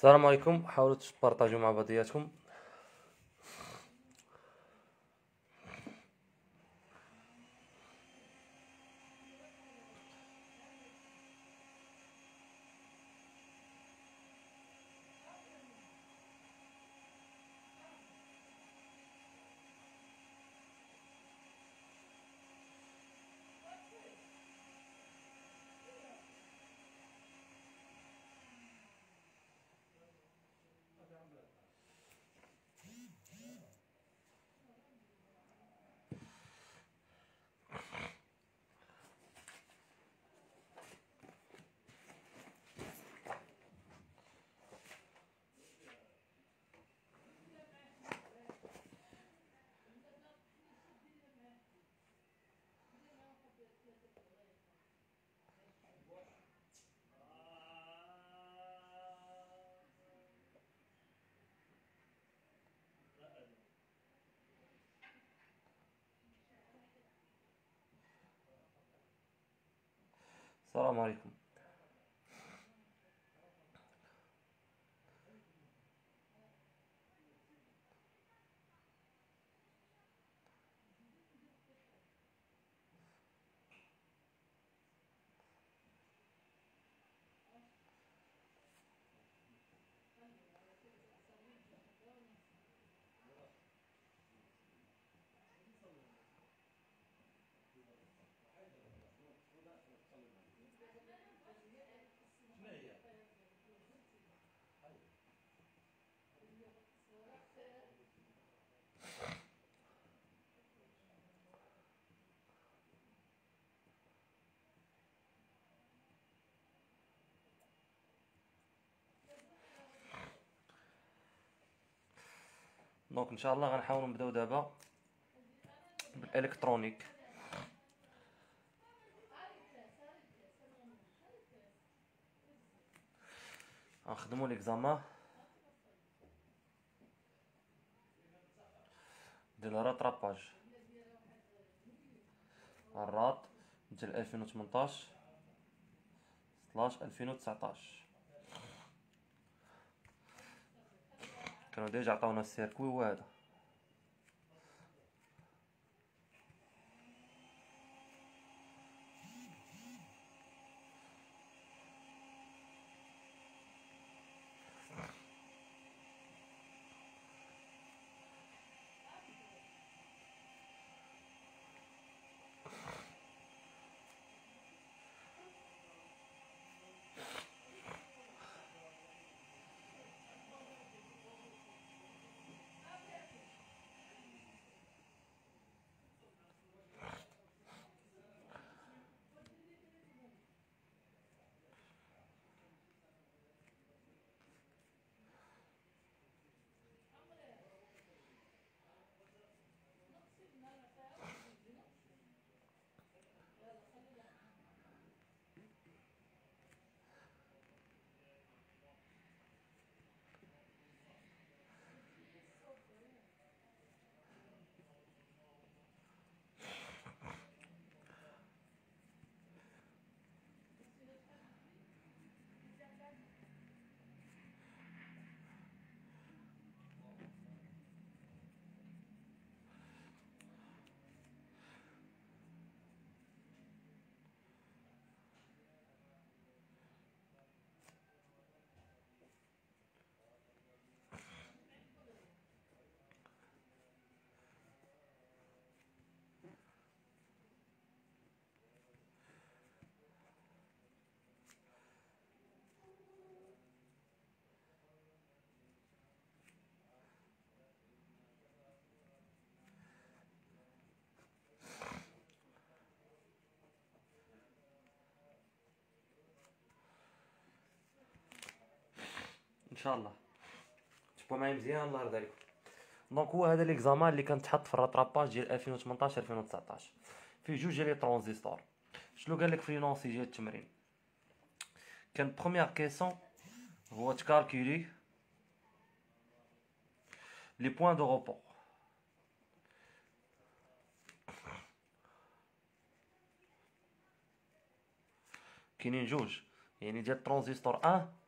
السلام عليكم. حاولوا تبارطاجيو مع بعضياتكم. السلام عليكم. donc ان شاء الله غنحاولوا نبداو دابا بال électronique. غنخدموا l'examen ديال ال rattrapage ال rat ديال 2018 slash 2019 ديجا عطاونا السيركوي هو شاء الله تبقوا معايا مزيان الله يرضى عليكم. donc هو هذا l'examen اللي كان تحط في ال rattrapage ديال 2018 2019 فيه جوج ديال les transistors. شنو قال لك في l'énoncé ديال التمرين؟ كان première question هو ت calculer les points de repos كاينين جوج. يعني ديال ترانزيستور 1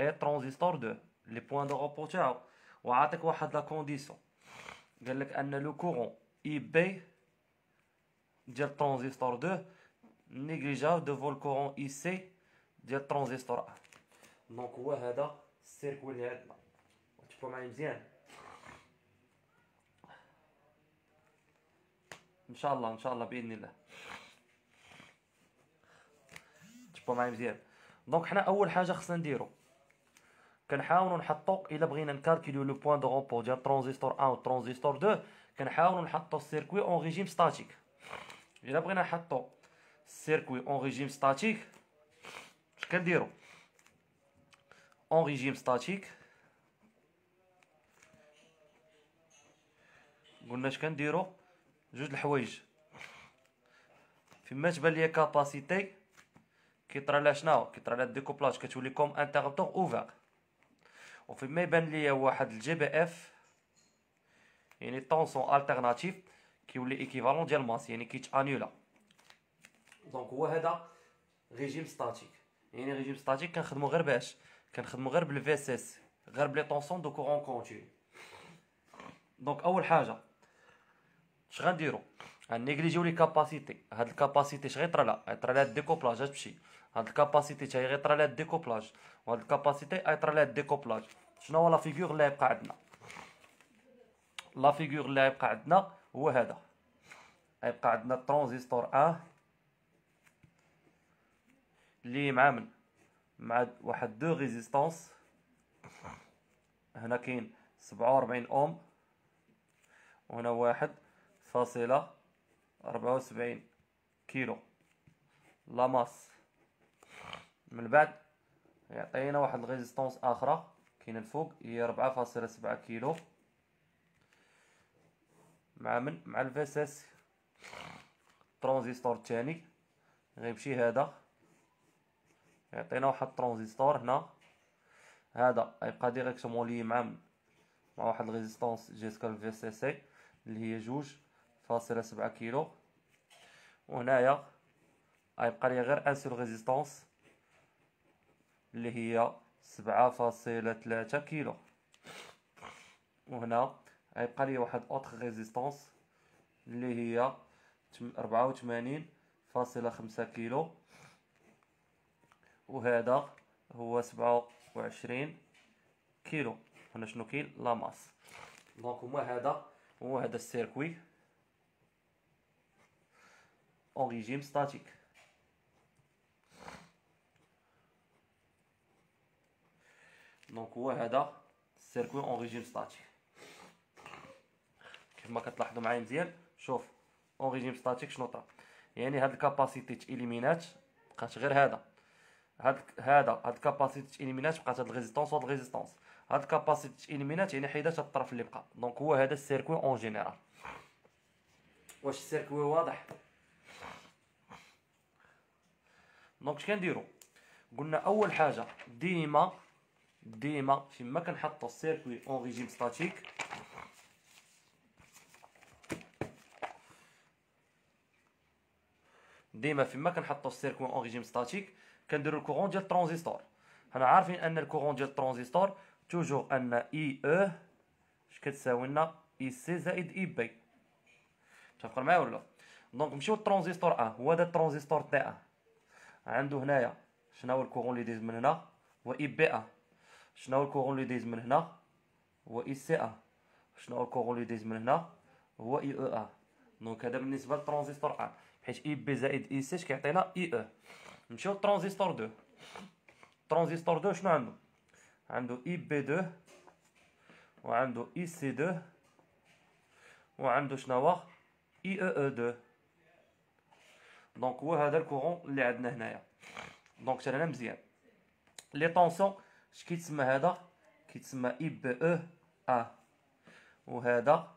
et transistor 2 les points de repos تاعو وعاطيك واحد la condition. قال لك أن le courant IB ديال ترانزستور 2 négligeable devant le courant IC ديال ترانزستور 1 donc هو هذا ال circuit اللي عندنا تشوفوا معايا مزيان ان شاء الله ان شاء الله. باذن الله تشوفوا معايا مزيان donc حنا أول حاجة خصنا نديرو. كنحاولوا نحطو إلا بغينا ن calculer يو le point de repos ديال ترانزستور 1 و ترانزستور 2 كنحاولوا نحطو ال circuit en régime statique. إلا بغينا نحطو ال circuit en régime statique اش كنديرو؟ en régime statique. قلنا اش كنديرو؟ جوج الحوايج. فيما تبان ليا capacité كيطرى لها شنو كيطرى لها découplage كتولي comme interrupteur ouvert وفيما يبان ليا واحد ال GBF يعني tension alternative كيولي équivalent ديال masse يعني كيتانولا donc هو هذا régime statique يعني régime statique كنخدمو غير باش كنخدمو غير بال VCC غير ب les tensions de courant continu donc أول حاجة اش غنديرو؟ غنيغليجيو les capacités هاد ال capacité اش غيطرى لها؟ غيطرى لها ال découplage تمشي هاد ال capacité تا هي غيطرى لها ال découplage. وهاد ال capacité غيطرى لها ال découplage. شنو هو la figure اللي غيبقى عندنا؟ la figure اللي غيبقى عندنا هو هذا. غيبقى عندنا الترانزستور أ اللي مع من؟ مع واحد deux résistances. هنا كاين سبعة وربعين أوم. وهنا واحد فاصلة ربعة وسبعين كيلو. la masse من بعد يعطينا واحد ال résistance أخرى كاينة الفوق هي ربعة فاصلة سبعة كيلو. مع من؟ مع ال VCC ترانزستور الثاني غيمشي هذا. يعطينا واحد الترانزستور هنا. هذا غيبقى directement lié مع من؟ مع واحد ال résistance jusqu'à ال VCC اللي هي جوج فاصلة سبعة كيلو. وهنايا غيبقى لي غير une seule résistance اللي هي سبعة فاصلة ثلاثة كيلو. وهنا غيبقى لي واحد autre résistance اللي هي ربعة وثمانين فاصلة خمسة كيلو. وهذا هو سبعة وعشرين كيلو. هنا شنو كاين؟ la masse donc هما هذا هو هذا ال circuit. en régime statique donc هو هذا ال circuit en régime statique كيف ما كتلاحظوا معايا مزيان شوف en régime statique شنو طرا يعني هاد ال capacité تيليمينات بقات غير هذا هاد هذا هاد ال capacité تيليمينات بقات هاد ال résistance وهاد ال résistance هاد ال capacité تيليمينات يعني حيدات هاد الطرف اللي بقى donc هو هذا ال circuit en général واش ال circuit واضح donc اش كنديرو قلنا اول حاجة ديما ديما فيما كنحطو ال circuit en régime statique. ديما فيما كنحطو ال circuit en régime statique كنديرو ال courant ديال الترانزستور حنا عارفين أن ال courant ديال الترانزستور toujours أن IE اش كتساوي لنا؟ IC زائد IB. متفقين معايا ولا donc نمشيو للترانزستور أ هو هذا الترانزستور ا عنده هنايا شنو هو ال courant اللي دايز من هنا؟ هو IB un. شنو هو ال courant اللي دايز من هنا؟ هو إي سي أ. شنو هو ال courant اللي دايز من هنا؟ هو إي أو أ. donc هذا بالنسبة للترانزستور أ. حيت IB زائد IC كيعطينا؟ IE نمشيو للترانزستور 2 ترانزستور 2 شنو عنده عنده IB 2 وعنده IC 2 وعنده شنو IE 2 donc هو هذا ال courant اللي عندنا هنايا. donc ترى مزيان. les tensions اش كيتسمى هذا كيتسمى VBE un وهذا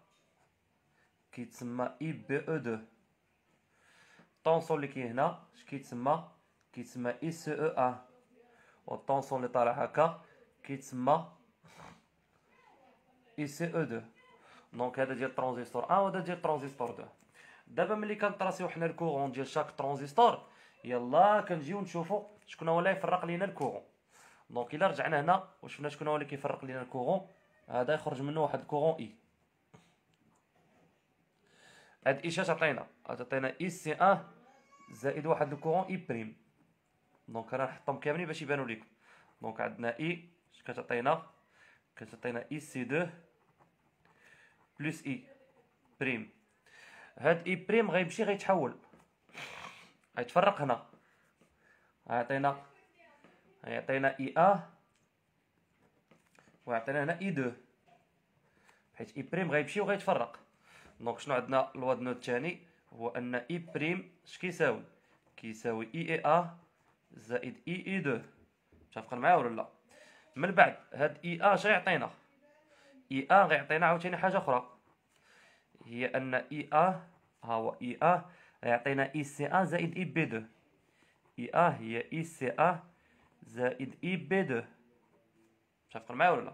كيتسمى VBE 2 tension اللي كاين هنا اش كيتسمى كيتسمى اي سي أو ا وال tension اللي طالع هكا كيتسمى VCE 2 donc هذا ديال ترانزستور 1 وهذا ديال ترانزستور 2 دابا ملي كنطراسيو حنا ال courant ديال chaque transistor يلا كنجيو نشوفو شكون هو اللي يفرق لينا ال courant donc إلا رجعنا هنا وشفنا شكون هو اللي كيفرق لينا ال courant هذا يخرج منه واحد ال courant I هاد I اش تعطينا تعطينا IC un زائد واحد ال courant I prime donc أنا نحطهم كاملين باش يبانوا لكم donc عندنا I اش كتعطينا؟ كتعطينا IC deux plus I prime هاد I prime غيمشي غيتحول. غيتفرق هنا. غيعطينا غيعطينا اي ا ويعطينا هنا I deux حيت I prime غيمشي وغيتفرق دونك شنو عندنا الواد نوت الثاني هو ان اي بريم اش كيساوي كيساوي اي اي ا زائد اي اي دو متفقين معايا ولا لا من بعد هاد اي ا اش غيعطينا اي ا غيعطينا عاوتاني حاجة أخرى هي ان اي ا ها هو اي ا غيعطينا اي سي ا زائد اي بي دو اي ا هي اي سي ا زائد إي بي دو. متفقين معايا ولا لا.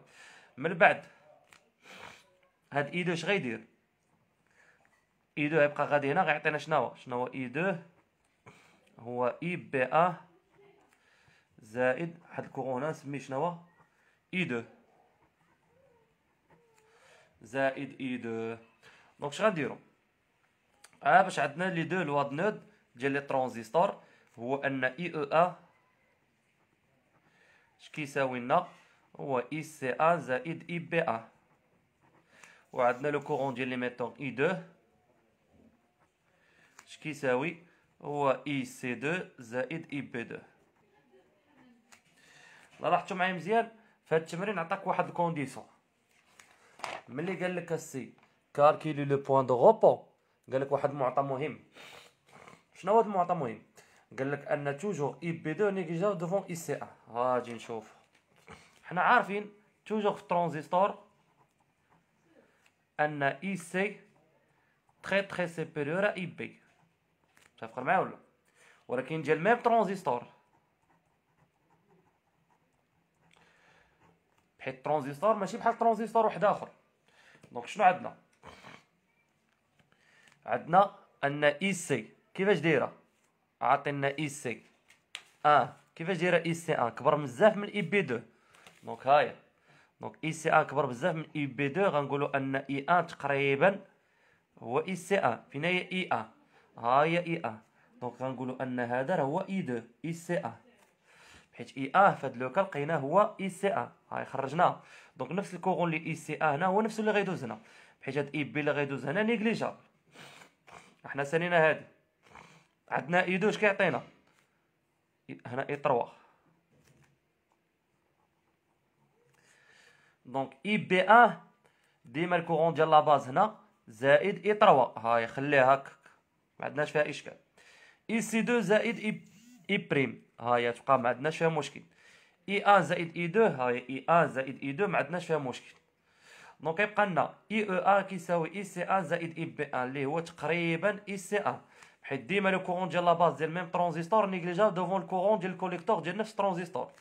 من بعد هاد إي دو اش غيدير؟ إي دو غيبقى غادي هنا غيعطينا شنو شنو هو إي دو؟ هو إي بي أ زائد واحد الكورونا نسميه شنو إي دو. زائد إي دو. دونك اش غنديرو آه باش عندنا لي دو الواد نود ديال لي ترانزيستور هو أن إي أو أ كيساوي لنا هو اي سي آ زائد إي بي آ. وعندنا le courant ديال l'émetteur deux. اش كيساوي هو IC deux زائد IB deux. لاحظتوا معايا مزيان؟ في هذا التمرين عطاك واحد ال condition. ملي قال لك السي calculer le point de repos قال لك واحد المعطى مهم. شنو هو المعطى مهم؟ قال لك أن toujours IB deux négligeable devant IC un هاجي نشوف. حنا عارفين toujours في الترانزستور أن IC très très supérieur IB. متفقين معايا ولا؟ ولكن ديال même ترانزستور حيت الترانزستور ماشي بحال ترانزستور واحد آخر. donc شنو عندنا؟ عندنا أن IC كيفاش دايرة؟ عاطينا IC آه كيفاش دايره IC un كبر بزاف من IB 2 donc هايا donc IC un كبر بزاف من IB 2 غنقولوا أن IE un تقريبا هو IC un فين هي IE un ها هي IE un donc غنقولوا أن هذا هو IE 2 IC un حيت IE un في هاد le cas لقيناه هو IC un هاي خرجناه donc نفس ال courant اللي IC un هنا هو نفس اللي غيدوز هنا. حيت هاد IB اللي غيدوز هنا négligeable. إحنا سالينا هادي. عندنا IE deux. اش كيعطينا؟ هنا IE 3 donc IB un ديما ال courant ديال la base هنا زائد IE 3 هاي خليها هكا ما عندناش فيها إشكال. IC 2 زائد I I prime هاي تبقى ما عندناش فيها مشكل. IE un زائد IE 2 هاي IE un زائد IE 2 ما عندناش فيها مشكل. donc يبقى لنا IE un كيساوي IC un زائد IB un اللي هو تقريبا IC un حيت ديما le courant ديال la base ديال même ترانزيستور négligeable devant ال courant ديال ال collecteur ديال نفس الترانزيستور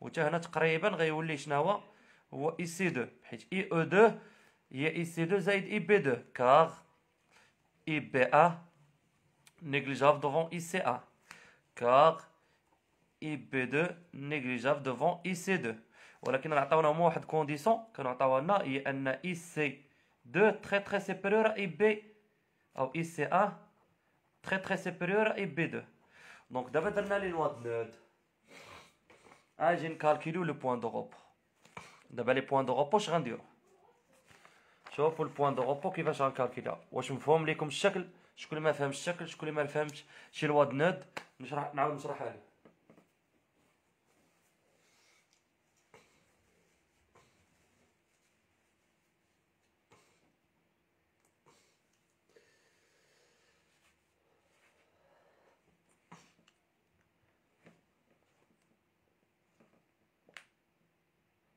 و حتى هنا تقريبا غيولي شنو هو هو IC 2 حيت IE 2 هي IC 2 زائد IB 2 car IB un négligeable devant IC un car IB 2 négligeable devant IC 2 ولكن عطاونا هما واحد condition كانوا عطاوها لنا هي ان IC 2 très très supérieur IB أو IC 1 très très supérieur IB 2 donc دابا درنا les lois des nœuds أجي نكالكيلو le point de repos دابا les points de repos اش غنديرو شوفوا ال point de repos كيفاش غنكالكيلها واش مفهوم لكم الشكل شكون اللي ما فهمش الشكل شكون اللي ما فهمش شي la loi des nœuds نشرح نعاود نشرحها لكم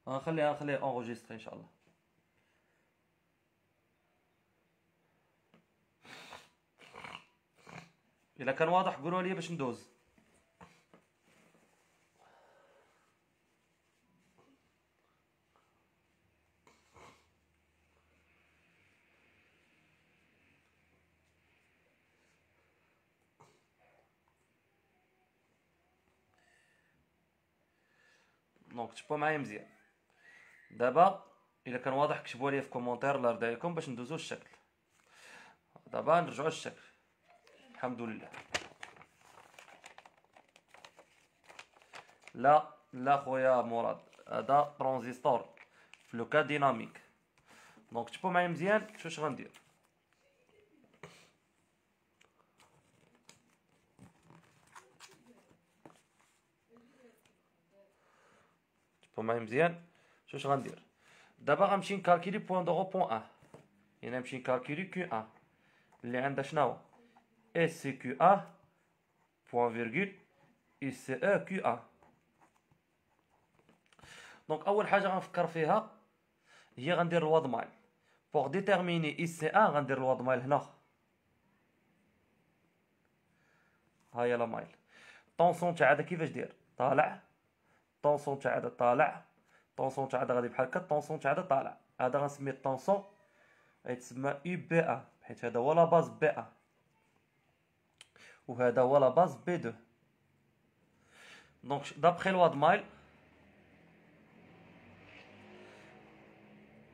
غنخليها نخليها اونغوجيستري إن شاء الله. الا كان واضح قولوا لي باش ندوز. donc كتبوا معايا مزيان دابا إلا كان واضح كتبوا لي في commentaire الله يرضي عليكم باش ندوزو الشكل. دابا نرجعو للشكل. الحمد لله. لا لا خويا مراد هذا ترانزستور في le cas dynamique. donc كتبوا معايا مزيان شوش غندير؟ كتبوا معايا مزيان؟ شوش غندير؟ دابا غنمشي نكالكيلي point de repos un يعني نمشي نكالكيلي Q un اللي عندها شناهو IC Q un point virgule VCE Q un. donc أول حاجة غنفكر فيها هي غندير la loi des mailles. pour déterminer IC un غندير la loi des mailles هنا. ها هي la maille. tension تاع هذا كيفاش دير؟ طالع. tension تاع هذا طالع. tension تاع هذا غادي بحال هكا tension تاع هذا طالع. هذا غنسميه tension غيتسمى UB un حيت هذا هو la base B un وهذا هو la base B deux donc d'après la loi des mailles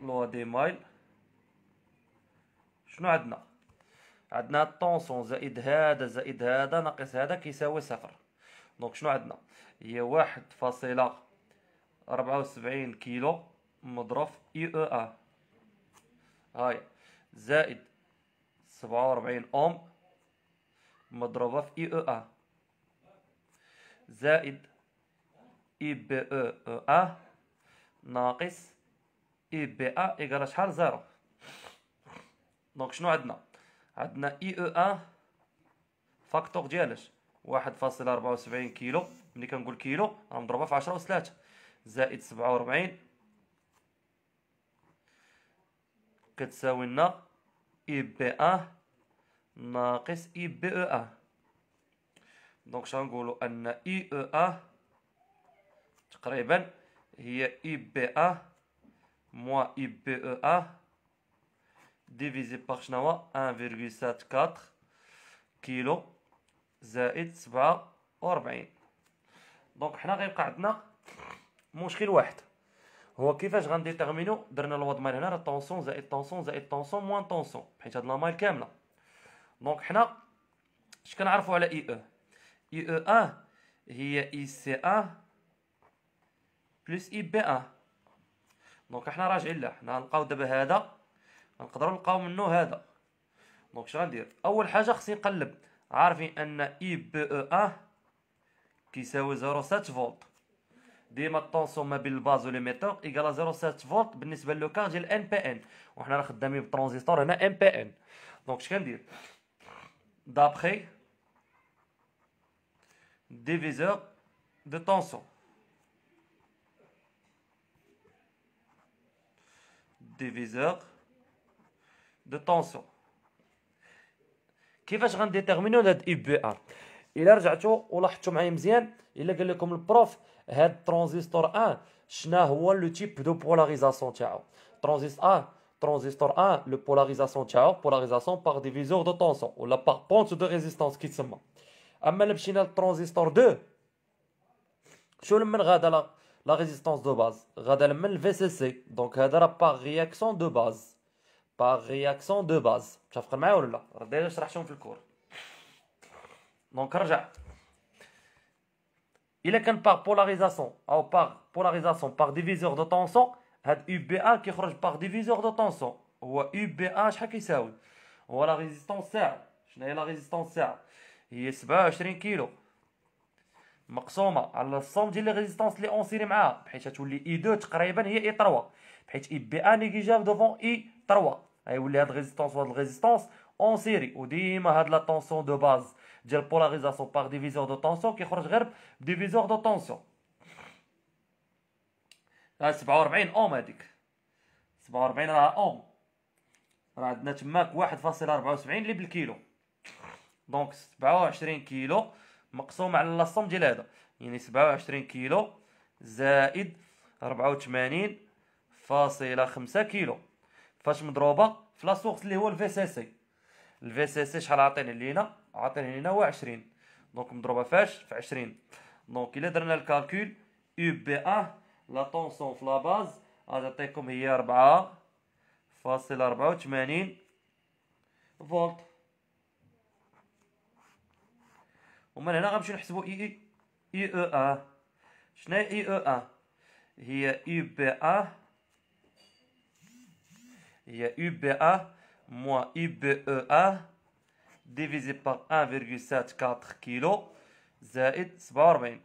loi des mailles شنو عندنا؟ عندنا ال tension زائد هذا زائد هذا ناقص هذا كيساوي صفر. donc شنو عندنا؟ هي واحد فاصلة ربعة وسبعين كيلو مضروب إي أو آ. هاي زائد سبعة وربعين أوم مضروبة في إي أو آ. زائد إي بي أو أو آ ناقص إي بي آ ايكال شحال؟ zéro. donc شنو عندنا؟ عندنا IE un facteur ديالاش واحد فاصلة ربعة وسبعين كيلو. ملي كنقول كيلو راه مضروبة في عشرة وثلاثة. زائد سبعة وربعين كتساوي لنا إي بي أ ناقص إي بي أو أ. donc شغنقولو أن إي أو أ تقريبا هي EB un moins VBE1 divisé par شناهو 1.74 كيلو زائد سبعة وربعين donc حنا غيبقى عندنا مشكل واحد. هو كيفاش غنديتيرمينو درنا الواد مايل هنا راه tension زائد tension زائد tension moins tension حيت هاد la maille كاملة. donc حنا اش كنعرفو على اي أو اي أو ا هي اي سي ا plus IB1 donc حنا راجعين له حنا غنلقاو دابا هذا نقدروا نلقاو منه هذا. donc اش غندير؟ أول حاجة خصني نقلب. عارفين أن VBE1 كيساوي 0.7 فولت. ديما الطونسيون ما بين الباز وليميتور ايكالا 0.7 فولت بالنسبة ل le cas ديال NPN وحنا راه خدامين بالترانزستور هنا NPN donc اش كندير؟ d'après diviseur de tension diviseur de tension كيفاش غن déterminer و هاد VB1 إلا رجعتو ولاحظتو معايا مزيان إلا قال لكم ال prof هاد ترانزستور 1 شنا هو le type de polarisation تاعو ترانزستور 1 ترانزستور 1 le polarisation تاعو polarisation par diviseur de tension ولا par pont de résistance كيتسمى اما الا مشينا للترانزستور 2 شو لمن غادا la la résistance de base غادا لمن ال VCC donc هذا راه par réaction de base par réaction de base متفقين معايا ولا لا راه déjà شرحتهم في ال cours donc رجع الا كان par polarisation أو par polarisation par diviseur de tension هاد UB1 كيخرج par diviseur de tension هو UB1 شحال كيساوي هو la résistance تاعو شنو هي la résistance تاعو هي 27 كيلو مقسومه على la somme ديال les résistances لي en série معاها بحيث تولي I 2 تقريبا هي I 3 بحيث IB1 négligeable devant I 3 غيولي هاد résistance وهاد résistance en série وديما هاد la tension de base ديال polarisation par diviseur de tension كيخرج غير diviseur de tension راه 47 اوم هاديك 47 راه اوم راه عندنا تماك واحد فاصلة ربعة وسبعين اللي بالكيلو donc سبعة وعشرين كيلو مقسوم على la somme ديال هذا يعني سبعة وعشرين كيلو زائد ربعة وثمانين فاصلة خمسة كيلو فاش مضروبة في la source اللي هو ال VCC ال VCC شحال عاطيني لينا؟ عاطيني لينا هو عشرين. donc مضروبة فاش؟ في عشرين. donc إلا درنا ال calcul UB1 la tension في la base غتعطيكم هي ربعة فاصلة ربعة وثمانين فولت. ومن هنا غنمشيو نحسبو اي اي أو ا شنو هي اي أو ا هي يو بي ا هي يو بي ا أو ا ديفيزي بار 1,74 كيلو زائد 47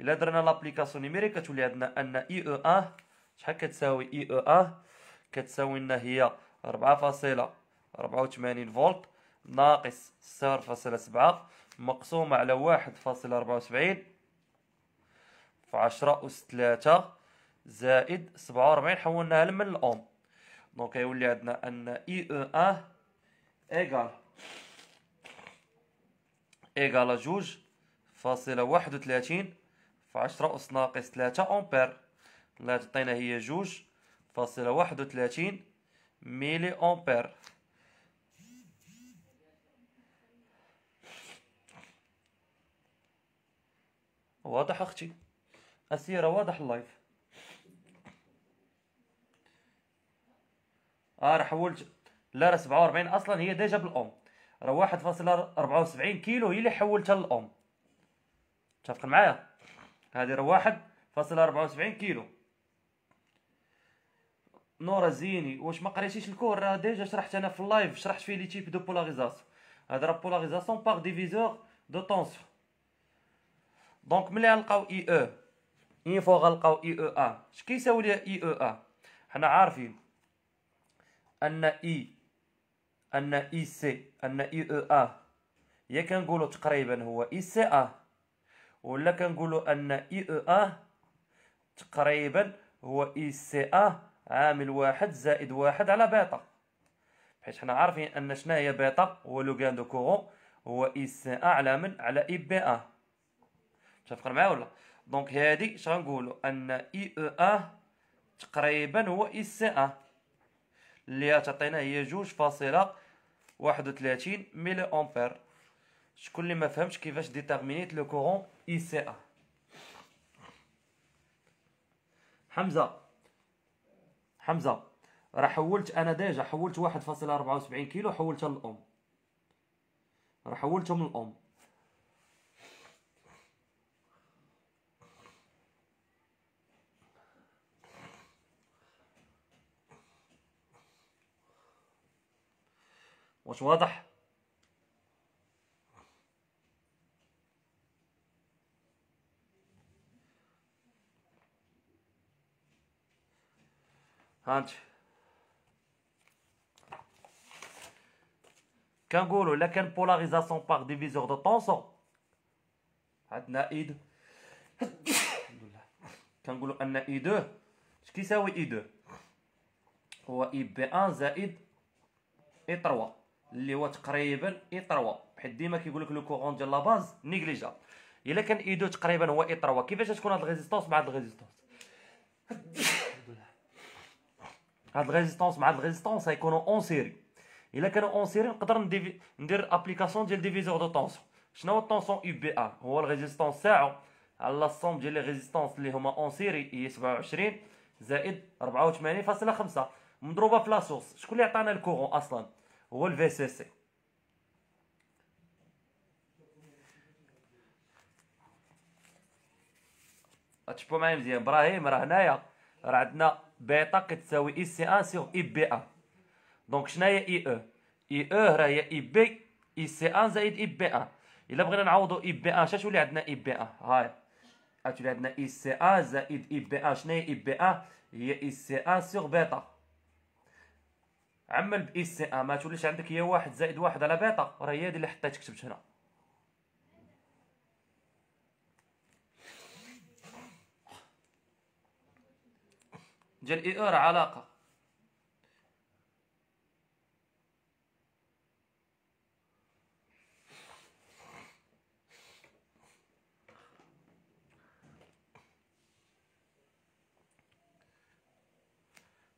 الا درنا l'application numérique كتولي عندنا ان اي أو ا شحال كتساوي اي أو ا كتساوي لنا هي 4.84 فولت ناقص 0.7 مقسومة على واحد فاصلة أربعة وسبعين في عشرة أس ثلاثة زائد سبعة وربعين حولناها من الأوم donc يولي عندنا أن IE1 égale égale جوج فاصلة واحد وثلاثين في عشرة أس ناقص ثلاثة أمبير اللي تعطينا هي جوج فاصلة واحد وثلاثين ميلي أمبير واضح أختي اسيره واضح ال live آه راه حولت لا راه 47 أصلا هي déjà بالأوم. راه 1.74 كيلو هي اللي حولتها للأوم متفق معايا؟ هذه راه 1.74 كيلو. نورا زيني واش ما قريتيش ال cours؟ راه déjà شرحت أنا في ال live شرحت فيه les types de polarisation هذا راه polarisation par diviseur de tension donc ملي غنلقاو اي أو اي فوا غنلقاو IE1 اش كيساوي ليها اي أو ا حنا عارفين. ان اي ان اي سي ان اي أو ا يا كنقولوا تقريبا هو IC1 ولا كنقولوا ان IE1 تقريبا هو IC1 عامل واحد زائد واحد على بيتا حيت حنا عارفين ان شنو هي بيتا هو le gain de courant هو IC1 على من على IB1 متفقين معايا ولا donc هادي اش غنقولوا ان اي أو ا تقريبا هو اي سي ا اللي تعطينا هي جوج فاصلة واحد وثلاثين ميلي أمبير. شكون اللي ما فهمش كيفاش déterminé ت le courant IC1 حمزة. حمزة راه حولت أنا déjà حولت واحد فاصلة أربعة وسبعين كيلو حولتها للأوم. راه حولتهم للأم. واش واضح. هانت كنقولوا إلا كان polarisation par diviseur de tension عندنا I deux. الحمد لله كنقولوا أن I deux. اش كيساوي I deux؟ هو IB1 زائد I 3 اللي هو تقريبا I 3 بحيث ديما كيقول لك le courant ديال la base négligeable إلا كان I 2 تقريبا هو I 3 كيفاش تكون هاد ال résistance مع هاد ال résistance هاد ال résistance مع هاد ال résistance غيكونوا en série. إلا كانوا en série نقدر ندير application ديال diviseur de tension شنو هو ال tension UBE هو ال résistance تاعو. على la somme ديال les résistances اللي هما en série هي 27 زائد 84.5 مضروبة في la source شكون اللي عطانا ال courant أصلا؟ هو ال VCC تشوفوا معايا مزيان. إبراهيم راه هنايا. راه عندنا بيتا كتساوي إي سي إن سيغ إي بي إن. دونك شنو هي إي إو؟ إي إو راه هي إي بي إي سي إن زائد إي بي إن. إلا بغينا نعوضو IBN شنو تولي عندنا IBN؟ هاي غتولي عندنا إي سي إن زائد إي بي إن. شنو هي إي بي إن؟ هي إي سي إن سيغ بيتا. عمل CN ما توليش عندك هي واحد زائد واحد على بيتا راه هي هادي اللي حطيت كتبت هنا. ديال IE راه علاقة.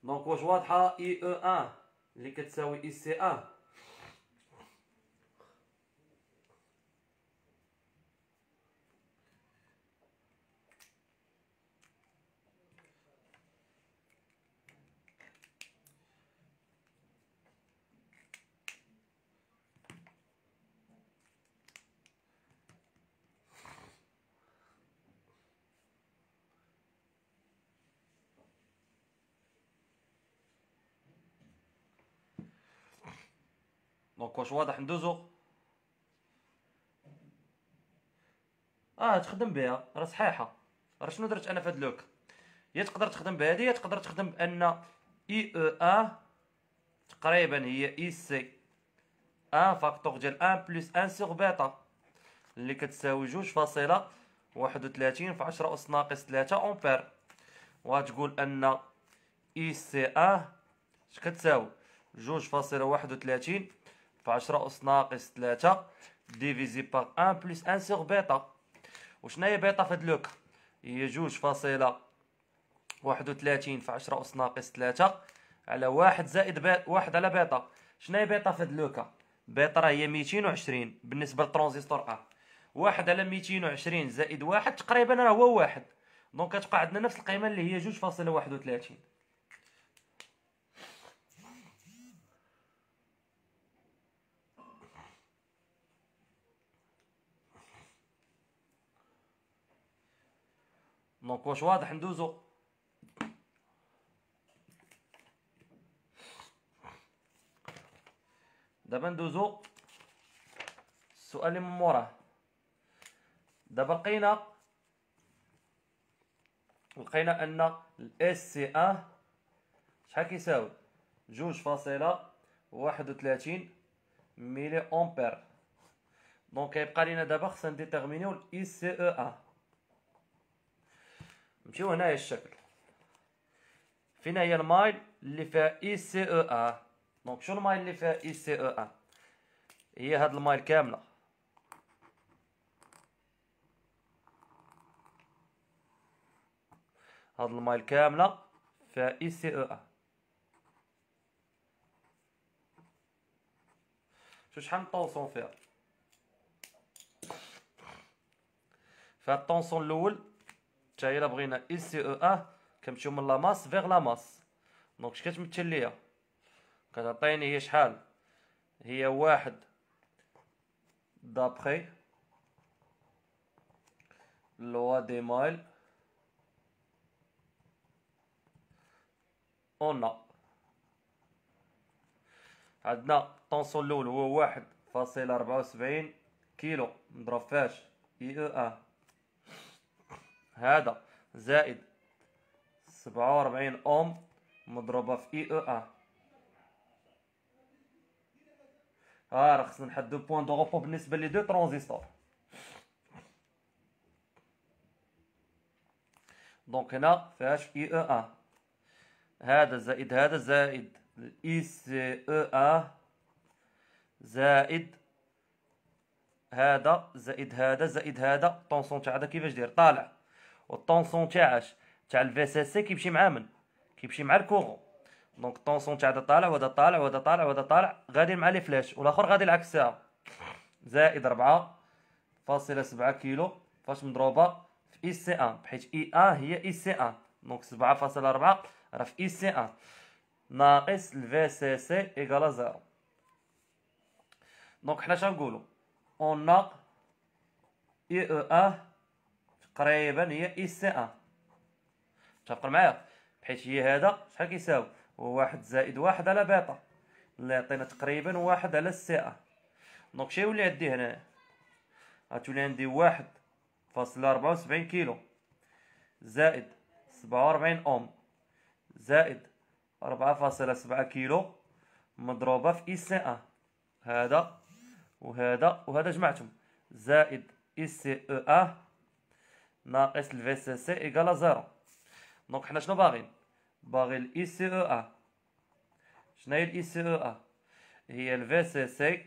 donc واش واضحه IEN اللي كتساوي IC واش واضح ندوزو؟ آه تخدم بها راه صحيحة. راه شنو درت أنا في هاد le cas؟ يا تقدر تخدم بهادي يا تقدر تخدم بأن IE تقريبا هي IC. En facteur ديال un plus un sur bêta. اللي كتساوي جوج فاصلة واحد وثلاثين في عشرة أس ناقص ثلاثة أمبير. وغتقول un IC اش كتساوي؟ جوج فاصلة واحد وثلاثين في عشرة أس ناقص ثلاثة divisé par un plus un sur bêta. وشنا هي بيتا في هاد le cas هي جوج فاصلة واحد وثلاثين في عشرة أس ناقص ثلاثة على واحد زائد بيتا واحد على بيتا. شنا هي بيتا في هاد le cas bêta راه هي ميتين وعشرين بالنسبة للترانزستور A. واحد على ميتين وعشرين زائد واحد تقريبا راه هو واحد. Donc كتبقى عندنا نفس القيمة اللي هي جوج فاصلة واحد وثلاثين. Donc واش واضح ندوزو. دابا ندوزو. السؤال اللي من موراه دابا لقينا لقينا أن ال ICN شحال كيساوي؟ جوج فاصلة واحد وثلاثين ميلي أمبير. Donc كيبقى لينا دابا خصنا ن déterminer يو ال VCEN نمشيو هنايا الشكل. فين هي ال maille اللي فيها VCEN donc شنو ال maille اللي فيها VCEN هي هاد ال maille كاملة. هاد ال maille كاملة فيها VCEN شو شحال tension فيها؟ فهاد ال tension الأول حتى الا بغينا VCEN كنمشيو من la masse vers la masse. Donc اش كتمثل ليا. كتعطيني هي شحال؟ هي واحد d'après. Loi des mailles. On عندنا ال tension الأول هو واحد فاصلة ربعة وسبعين كيلو. نضرب فاش. IEN هذا زائد سبعة وربعين اوم مضروبة في IEN ها راه خصنا نحددو point de repos بالنسبة les deux transistors donc هنا فاش IEN هذا زائد هذا زائد VCEN زائد هذا زائد هذا زائد هذا. ال tension تاع هذا كيفاش داير طالع وال tension تاعش تاع ال VCC كيمشي مع من كيمشي مع ال courant donc ال tension تاع هذا طالع وهذا طالع وهذا طالع وهذا طالع غادي مع les flèches والاخر غادي العكس زائد ربعة فاصلة سبعة كيلو فاش مضروبة في اي سي ان بحيث اي ان هي اي سي ان دونك سبعة فاصلة ربعة راه في اي سي ان ناقص الفي سي سي ايكالا زيرو دونك حنا شنقولو Un IEN تقريبا هي ICN متفق معايا؟ بحيث هي هذا شحال كيساوي؟ واحد زائد واحد على بيتا اللي يعطينا تقريبا واحد على ال ICN donc شي يولي عندي هنا؟ غتولي عندي واحد فاصلة ربعة وسبعين كيلو. زائد سبعة وربعين أوم. زائد أربعة فاصلة سبعة كيلو مضروبة في ICN هذا وهذا وهذا جمعتهم. زائد VCEN ناقص ال VCC égale à zéro. Donc حنا شنو باغيين؟ باغي الإي سي أو أن شنو هي الإي سي أو أن هي الفي سي سي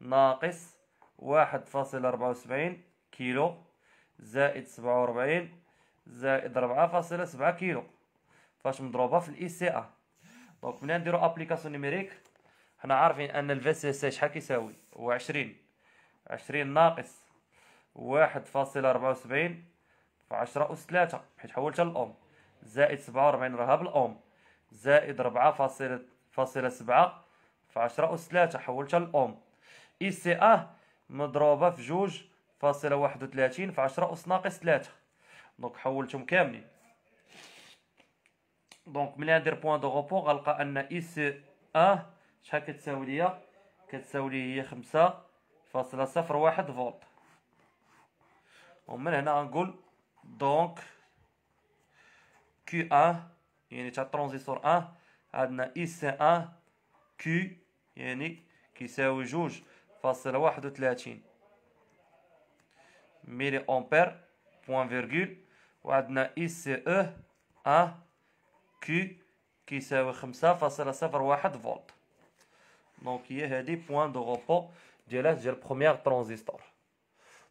ناقص واحد فاصلة ربعة وسبعين كيلو زائد سبعة وربعين زائد ربعة فاصلة سبعة كيلو. فاش مضروبة في ال IC un donc ملي نديرو application numérique؟ حنا عارفين أن ال VCC شحال كيساوي؟ هو 20 20 ناقص واحد فاصلة ربعة وسبعين في عشرة أس تلاتة حيت حولتها للأوم زائد سبعة وربعين راها بالأوم زائد ربعة فاصلة فاصلة سبعة في عشرة أس تلاتة حولتها للأوم إي سي أ مضروبة في جوج فاصلة واحد وثلاثين في عشرة أس ناقص تلاتة donc حولتهم كاملين. دونك ملي ندير point de repos غنلقى أن VCE un شحال كتساوي ليا؟ كتساوي لي هي خمسة فاصلة صفر واحد فولت. ومن هنا غنقول donc Q un يعني تاع ترانزيستور un عندنا IC un Q يعني كيساوي جوج فاصلة واحد وثلاثين ميلي امبير point virgule وعندنا VCE un Q كيساوي خمسة فاصلة صفر واحد فولت donc هي هادي point de repos ديال ديال premier transistor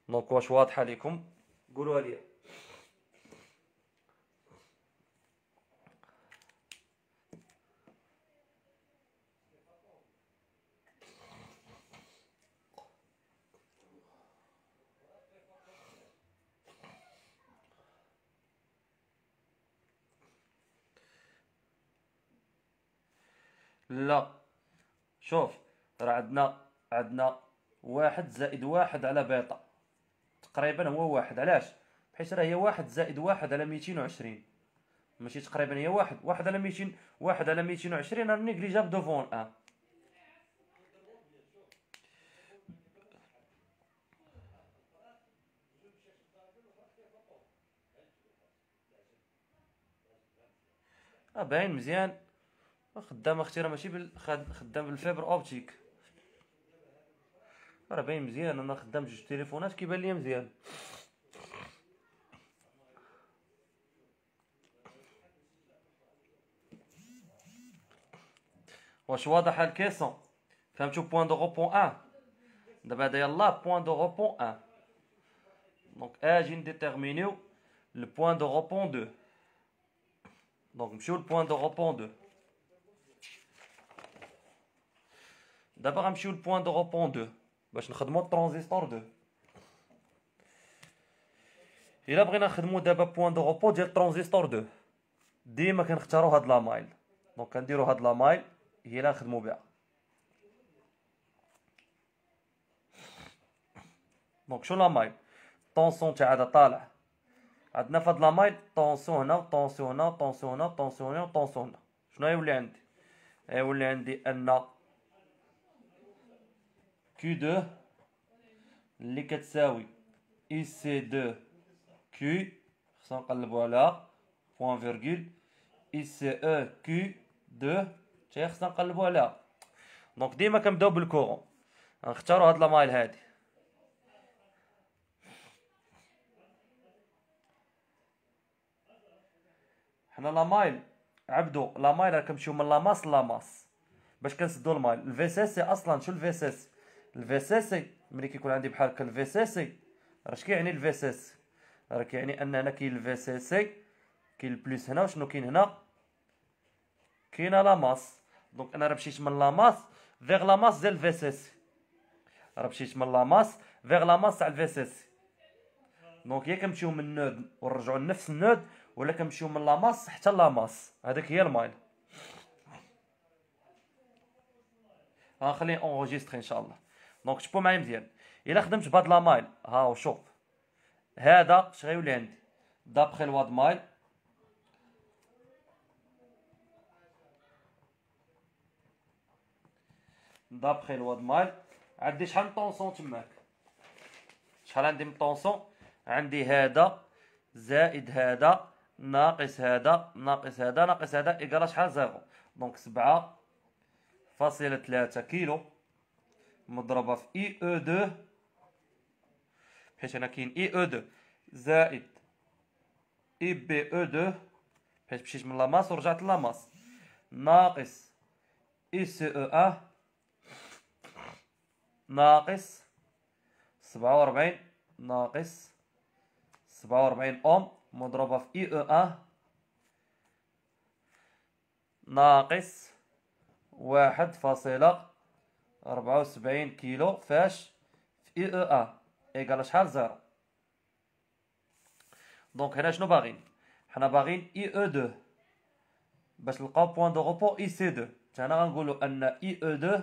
donc واش واضحه ليكم قولوها لي لا. شوف راه عندنا عندنا واحد زائد واحد على بيتا تقريبا هو واحد. علاش؟ بحيث راه هي واحد زائد واحد على ميتين وعشرين. ماشي تقريبا هي واحد واحد على ميتين واحد على ميتين وعشرين. راه négligeable devant un آه باين مزيان. خدام أختي راه ماشي بال... خدام بال fibre optique. راه باين مزيان أنا خدام جوج تليفونات كيبان ليا مزيان. واش واضح ال question؟ فهمتو point de repos un دابا هذا يلا point de repos un donc أجي نديتيرمينيو point de repos deux donc نمشيو ل point de repos deux دابا غنمشيو ل point de repos deux باش نخدمو الترانزيستور deux إلا بغينا نخدمو دابا point de repos ديال الترانزيستور deux ديما كنختارو هاد la maille donc كنديرو هاد la maille هي اللي نخدمو بها. donc شو la maille tension تاع هذا طالع. عندنا في هاد la maille tension هنا tension هنا tension هنا tension هنا tension هنا. شنو يولي عندي؟ يولي عندي أن Q deux اللي كتساوي IC deux Q خصنا نقلبو على point virgule VCE Q deux حتى خصنا نقلبو عليها donc ديما كنبداو بال courant غنختارو هاد la maille هادي حنا la maille عبدو la maille راه كنمشيو من la masse la masse باش كنسدو ال maille ال VCC أصلا شو ال VCC ال VCC ملي كيكون عندي بحال هكا ال VCC راه اش كيعني ال VCC راه كيعني ان هنا كاين الفي سي سي كاين ال plus هنا وشنو كاين هنا؟ كاينة la masse. donc أنا راه مشيت من la masse vers la masse ديال ال VCC راه مشيت من la masse vers la masse تاع ال VCC donc يا كنمشيو من ال nœud ونرجعو لنفس ال nœud ولا كنمشيو من la masse حتى la masse. هذاك هي ال maille. غنخليه enregistré إن شاء الله. donc شوفوا معايا مزيان. إلا خدمت بهاد la maille ها شوف. هذا اش غيولي عندي؟ d'après la loi des mailles. d'après la loi des mailles. عندي شحال من tension تماك؟ شحال عندي من tension؟ عندي هذا زائد هذا ناقص هذا ناقص هذا ناقص هذا égal à شحال؟ zéro. donc سبعة فاصلة ثلاثة كيلو. مضربة في IE deux بحيث هنا كاين IE deux زائد VBE deux بحيث مشيت من la masse ورجعت la masse ناقص VCE un ناقص سبعة وربعين ناقص سبعة وربعين أوم. مضروبة في IE un ناقص واحد فاصلة ربعة وسبعين كيلو فاش في IE un égal شحال zéro. donc هنا شنو باغيين؟ حنا باغيين IE deux. باش نلقاو point de repos IC deux. حنا غنقولو أن IE deux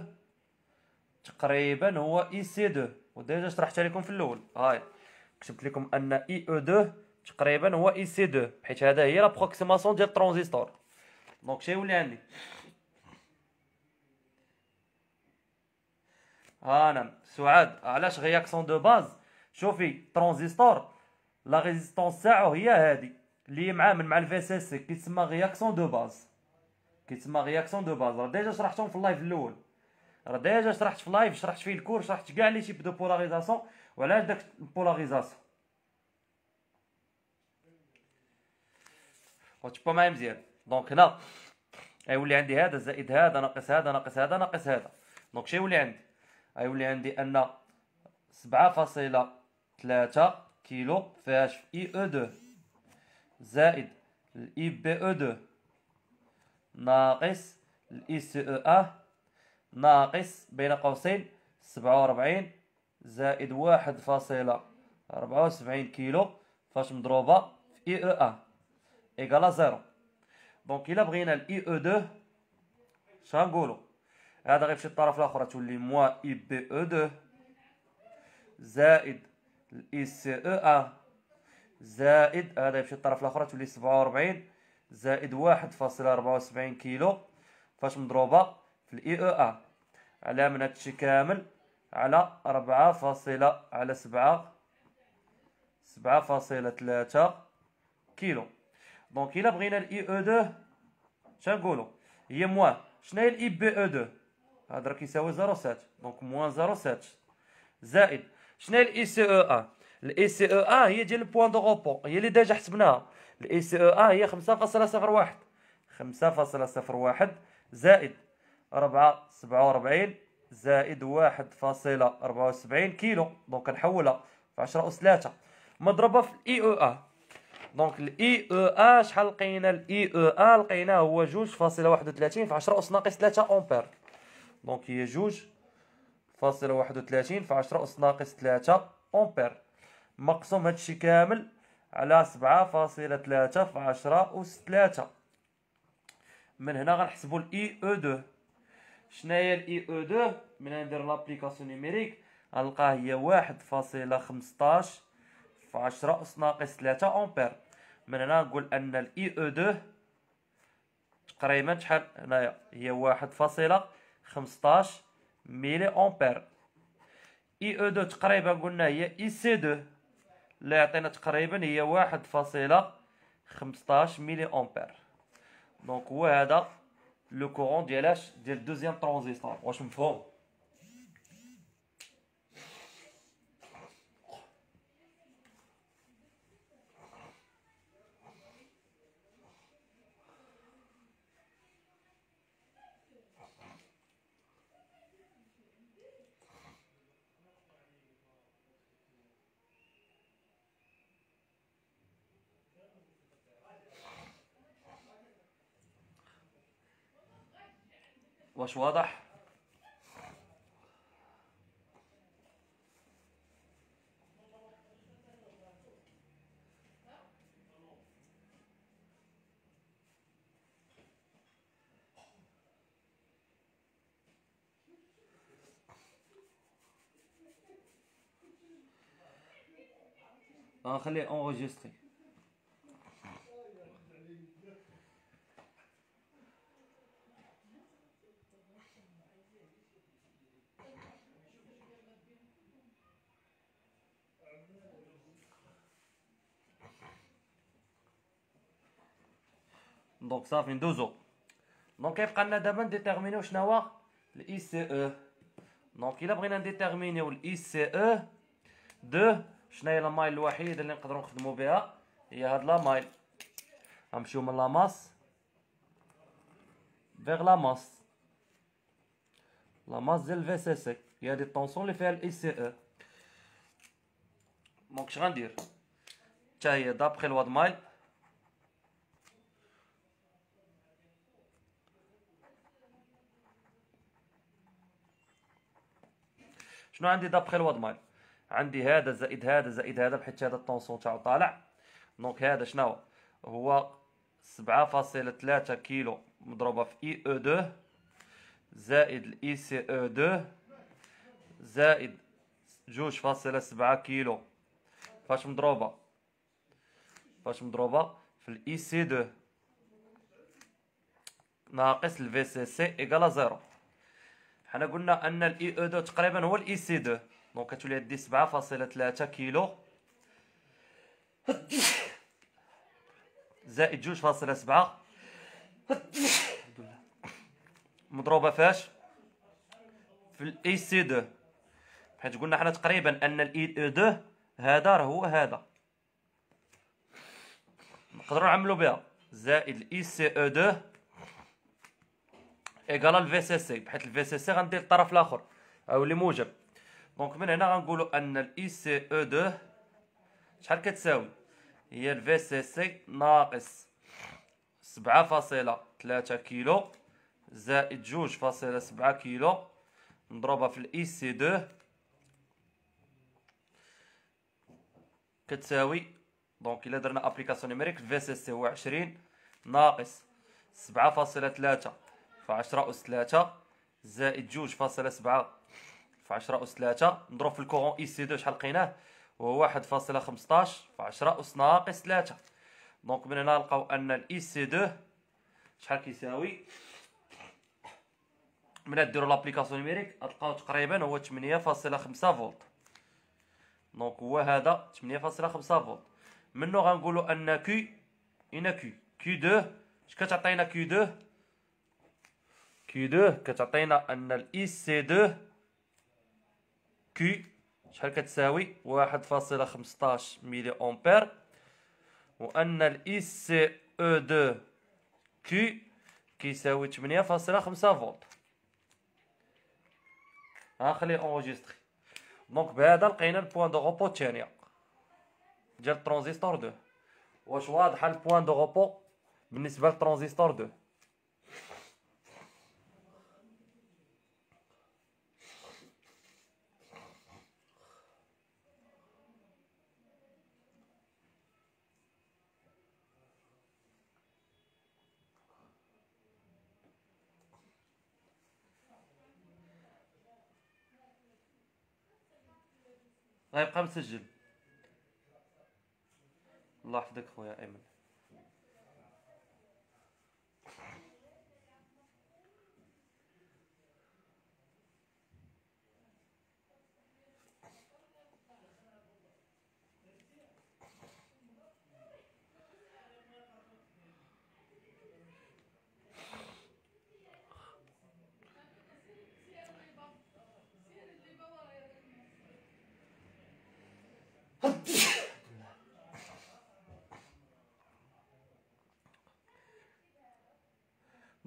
تقريبا هو إي سي دو. و déjà شرحتها لكم في الأول. هاي. كتبت لكم أن IE deux تقريبا هو إي سي دو. حيت هذا هي l'approximation ديال الترانزيستور donc شنو يولي عندي. ها نعم سعاد علاش réaction de base شوفي ترانزستور la résistance تاعو هي هادي اللي مع من مع ال VC كيتسمى réaction de base كيتسمى réaction de base راه déjà شرحتهم في ال live الأول راه déjà شرحت في ال live شرحت فيه ال cours شرحت كاع les types de polarisation وعلاش داك ال polarisation وتشوفوا معايا مزيان donc هنا غيولي عندي هذا زائد هذا ناقص هذا ناقص هذا ناقص هذا donc شنو يولي عندي غيولي عندي أن سبعة فاصلة ثلاثة كيلو فيهاش IE deux زائد ال VBE deux ناقص الإي سي أو ا ناقص بين قوسين سبعة وربعين زائد واحد فاصلة ربعة وسبعين كيلو فاش مضروبة في IE un égale à zéro. donc إلا بغينا ال IE deux شغنقولو هذا غيمشي الطرف الآخر تولي moins VBE deux. زائد الإي سي أو أ. زائد هذا يمشي الطرف الآخر تولي سبعة وربعين زائد واحد فاصلة ربعة وسبعين كيلو. فاش مضروبة في الإي أو أ. على من هادشي كامل؟ على ربعة فاصلة على سبعة. سبعة فاصلة ثلاثة كيلو. دونك إلا بغينا الإي أو دو شنقولو هي موان شناهي الإي بي أو دو؟ هذا راه كيساوي زيرو سات. دونك موان زيرو سات. زائد. شناهي الاي سي أو ا الاي سي أو ا هي ديال البوان دو غوبون هي اللي ديجا حسبناها. الاي سي أو ا هي خمسة فاصلة صفر واحد. خمسة فاصلة صفر واحد. زائد. ربعة سبعة وربعين. زائد واحد فاصلة ربعة وسبعين كيلو. donc نحولها في عشرة أس ثلاثة. مضروبة في ال IE un donc ال IE un شحال لقينا؟ الإي أو أ لقيناه هو جوج فاصلة واحد وثلاثين في عشرة أس ناقص ثلاثة أمبير. donc هي جوج فاصلة واحد وثلاثين في عشرة أس ناقص ثلاثة أمبير مقسوم هادشي كامل على سبعة فاصلة ثلاثة في عشرة أس ثلاثة من هنا غنحسبو ال IE deux شناهي ال IE deux من ندير l'application numérique غنلقاه هي واحد فاصلة خمسطاش في عشرة أس ناقص ثلاثة أمبير من هنا نقول أن ال IE deux تقريبا شحال هنايا هي واحد فاصلة خمسطاش ميلي أمبير. IE deux تقريبا قلنا هي إي سي دو. اللي يعطينا تقريبا هي واحد فاصلة خمسطاش ميلي أمبير. donc هو هذا le courant ديالاش ديال ال deuxième transistor. واش مفهوم؟ واش واضح. نخليه انغوجيستري donc صافي ندوزو donc كيبقى لنا دابا ن déterminer يو شنو هو ال VCE donc الا بغينا ن déterminer يو ال VCE deux شنو هي ال maille الوحيده اللي نقدروا نخدموا بها هي هاد la maille غنمشيو من la masse vers la masse la masse ديال VCC هي هادي ال tension اللي فيها ال VCE donc اش غندير حتى هي دابخي الواد مايل شنو عندي دابخي الواد مايل عندي هذا زائد هذا زائد هذا بحيث هذا الطونسون تاعو طالع. دونك هذا شنو هو؟ سبعة فاصلة ثلاثة كيلو مضروبة في إي أو دو زائد الاي سي أو دو زائد جوج فاصلة سبعة كيلو. فاش مضروبة؟ فاش مضروبة في الاي سي دو. ناقص ال VCC égale à zéro. حنا قلنا أن ال IE deux تقريبا هو ال IC deux. donc كتولي فاصلة ثلاثة كيلو. زائد جوج فاصلة سبعة. مضروبة فاش. في الاي سي دو. حيت قلنا حنا تقريبا أن ال IE deux هذا راه هو هذا. نقدروا نعملوا بها. زائد ال VCE deux égale à ال VCC بحيث ال VCC غندير الطرف الآخر أو اللي موجب. donc من هنا غنقولوا أن ال VCE deux شحال كتساوي؟ هي ال VCC ناقص سبعة فاصلة ثلاثة كيلو زائد جوج فاصلة سبعة كيلو نضربها في الاي سي دو كتساوي donc إلا درنا application numérique VCC هو عشرين ناقص سبعة فاصلة ثلاثة فعشرة أس ثلاثة زائد جوج فاصلة سبعة فعشرة أس ثلاثة. نضرب في ال courant IC deux شحال لقيناه؟ هو واحد فاصلة خمسطاش فعشرة أس ناقص ثلاثة. دونك من هنا نلقاو أن الإي سي دو شحال كيساوي؟ من ديرو لابليكاسيون نيميريك غتلقاو تقريبا هو 8.5 فولت. دونك هو هذا 8.5 فولت. منو غنقولو أن كي إنا كي كي دو. شكتعطينا كي دو؟ Q2 كتعطينا ان الـ EC2 Q شحال كتساوي 1.15 ميلي امبير وأن الـ VCE 2 Q كيساوي 8.5 فولت. غنخليه enregistrer donc بهذا لقينا ال point de repos الثانية ديال الترانزستور 2 واش واضحه ال point de repos بالنسبة للترانزستور 2 غيبقى مسجل الله يحفظك خويا ايمن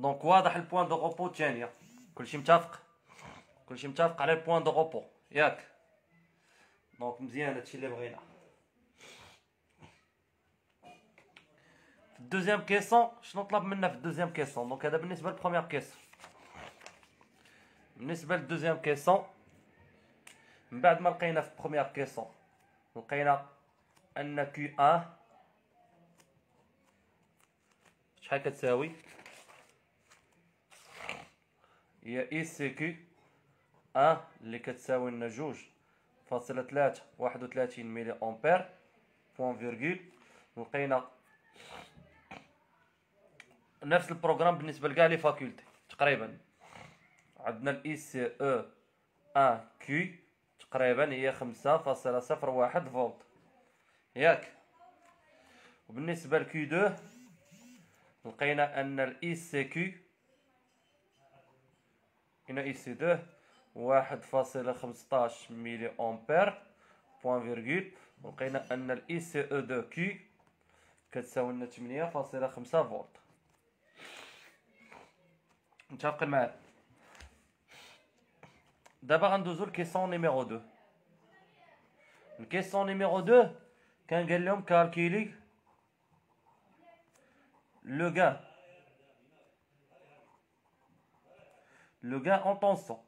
donc واضح ال point de repos الثانية كلشي متفق؟ كلشي متفق على ال point de repos ياك. donc مزيان هادشي اللي بغينا. في ال deuxième question شنو طلب منا في ال deuxième question؟ donc هذا بالنسبة لل première question بالنسبة لل deuxième question من بعد ما لقينا في première question لقينا أن Q1 شحال كتساوي؟ هي IC Q1 اللي كتساوي لنا جوج فاصلة ثلاثة واحد وثلاثين milliampère point virgule. لقينا نفس ال programme بالنسبة لكاع les facultés تقريبا. عندنا ال CE1Q تقريبا هي خمسة فاصلة صفر واحد فولت. ياك. وبالنسبة ل Q2 لقينا أن الاي سي كي هنا إي سي دو واحد فاصلة خمسطاش milliampère point virgule. ولقينا أن ال CE2Q كتساوي لنا تمنية فاصلة خمسة فولت. متفقين معايا دابا غندوزو la question numéro deux. الكيسون نيميرو دو كان قال لهم كالكيلي لو غان. le gain en tension.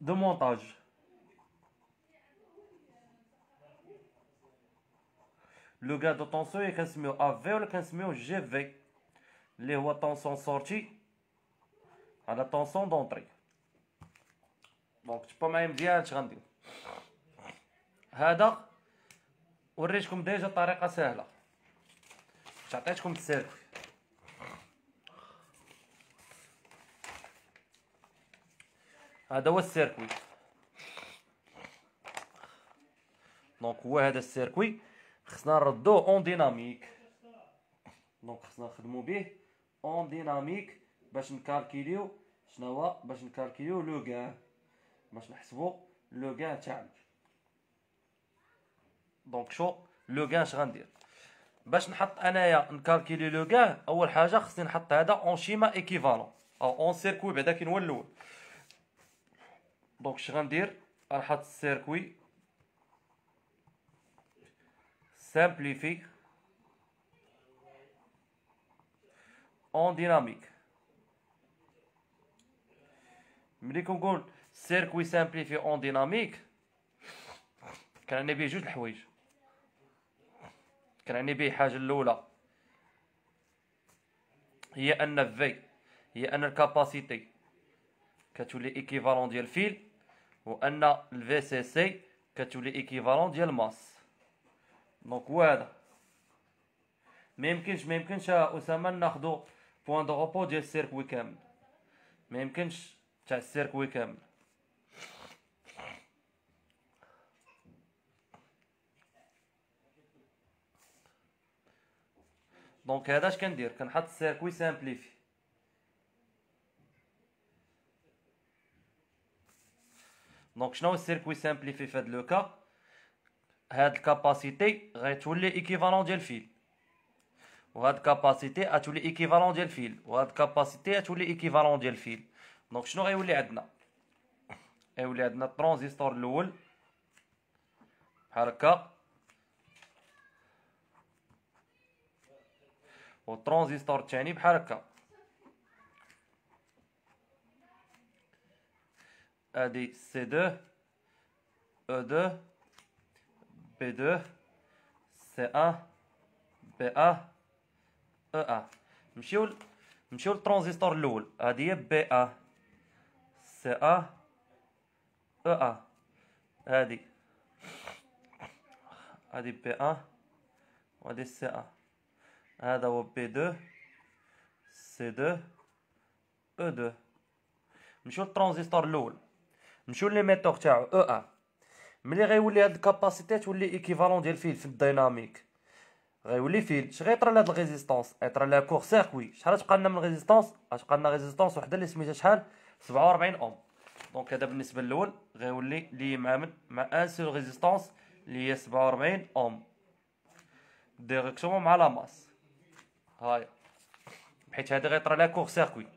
De montage. Le gain de tension est 15 000 AV ou 15 000 GV. Les hauts tension sortie à la tension d'entrée. دونك تبقى معايا مزيان اش غندير هذا وريتكم ديجا طريقه سهله عطيتكم السيركل هذا هو السيركوي. دونك هو هذا السيركوي. خصنا نردوه en dynamique donc خصنا نخدمو به en dynamique باش ن calculer يو شنو باش ن calculer يو le gain باش نحسبو le gain تاعنا. donc شو؟ le gain اش غندير؟ باش نحط أنايا ن calculer le gain أول حاجة خصني نحط هذا un schéma équivalent أو un circuit بعدا كي الأول donc اش غندير نحط ال circuit simplifié en dynamique ملي كنقول circuit simplifié en dynamique كنعني به جوج الحوايج كنعني به الحاجة الاولى هي ان في هي ان les capacités كتولي équivalent ديال fil وان ال VCC كتولي équivalent ديال masse. donc هو هذا ما يمكنش ما يمكنش أسامة ناخذ point de repos ديال ال circuit كامل ما يمكنش تاع ال circuit كامل donc هذا اش كندير. كنحط ال circuit simplifié donc شنو ال circuit simplifié في هذا le cas هاد ال capacité غتولي équivalent ديال fil وهاد ال capacité غتولي équivalent ديال fil وهاد ال capacité غتولي équivalent ديال fil donc شنو غيولي عندنا غيولي عندنا الترانزستور الأول بحال هكا والترانزستور الثاني بحال هكا ادي سي دو أو دو بي دو سي ان بي ا أو ا نمشيو نمشيو للترانزستور الأول هادي هي بي ا سي ا أو ا هادي هادي بي ا وهادي سي ا هذا هو بي دو سي دو أو دو نمشيو للترانزستور الأول نمشيو ليميتور تاعو. أو ا ملي غيولي هاد الكاباسيتي تولي إيكيفالون ديال الفيل في الديناميك. غيولي فيل اش غيطرى لهاد الريزيستونس غيطرى لها كور سيركوي. شحال تبقى لنا من ريزيستونس غتبقى لنا ريزيستونس وحده اللي سميتها شحال؟ 47 ohms donc هذا بالنسبة للأول غيولي lié مع من مع une seule résistance اللي هي 47 ohms direction مع la masse. هاي. بحيث هذا غيطرى لها court-circuit.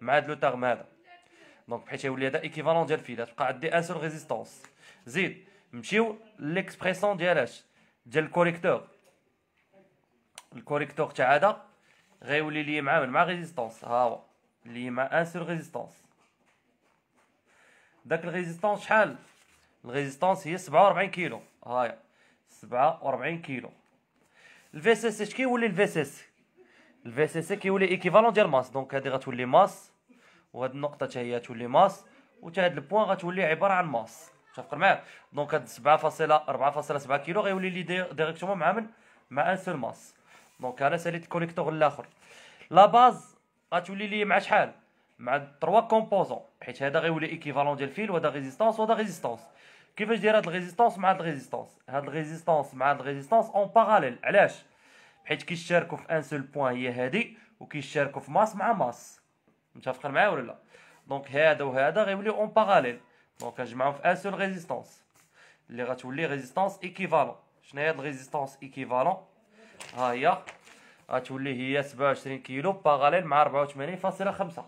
مع هاد le terme هذا. donc بحيث يولي هذا équivalent ديال ال fil تبقى عندي une seule résistance زيد نمشيو l'expression ديال اش ديال ال collecteur ال collecteur تاع هذا غيولي lié مع مع résistance ها هو lié مع une seule résistance داك ال résistance شحال ال résistance هي 47 كيلو هايا 47 kilo ال VCC كيولي ال VCC ال VCC كيولي équivalent ديال masse donc هادي غتولي masse وهاد النقطة حتى هي تولي masse وتا هاد ال point غتولي عبارة عن masse. متفق معايا donc هاد 7.4.7 كيلو غيولي lié directement مع من؟ مع une seule masse. donc أنا ساليت ال collecteur الآخر. la base غتولي liée مع شحال؟ مع 3 composants حيت هذا غيولي équivalent ديال ال fil وهذا résistance وهذا résistance كيفاش داير هاد ال résistance مع هاد ال résistance هاد ال résistance مع هاد ال résistance en parallèle علاش؟ حيت كيشتركوا في un seul point هي هادي وكيشتركوا في masse مع masse. متفقين معايا ولا لا؟ donc هذا وهذا غيوليو en parallèle. donc نجمعهم في une seule résistance اللي غتولي résistance équivalente. شنو هي ال résistance équivalente؟ ها هي غتولي هي 27 كيلو parallèle مع 84.5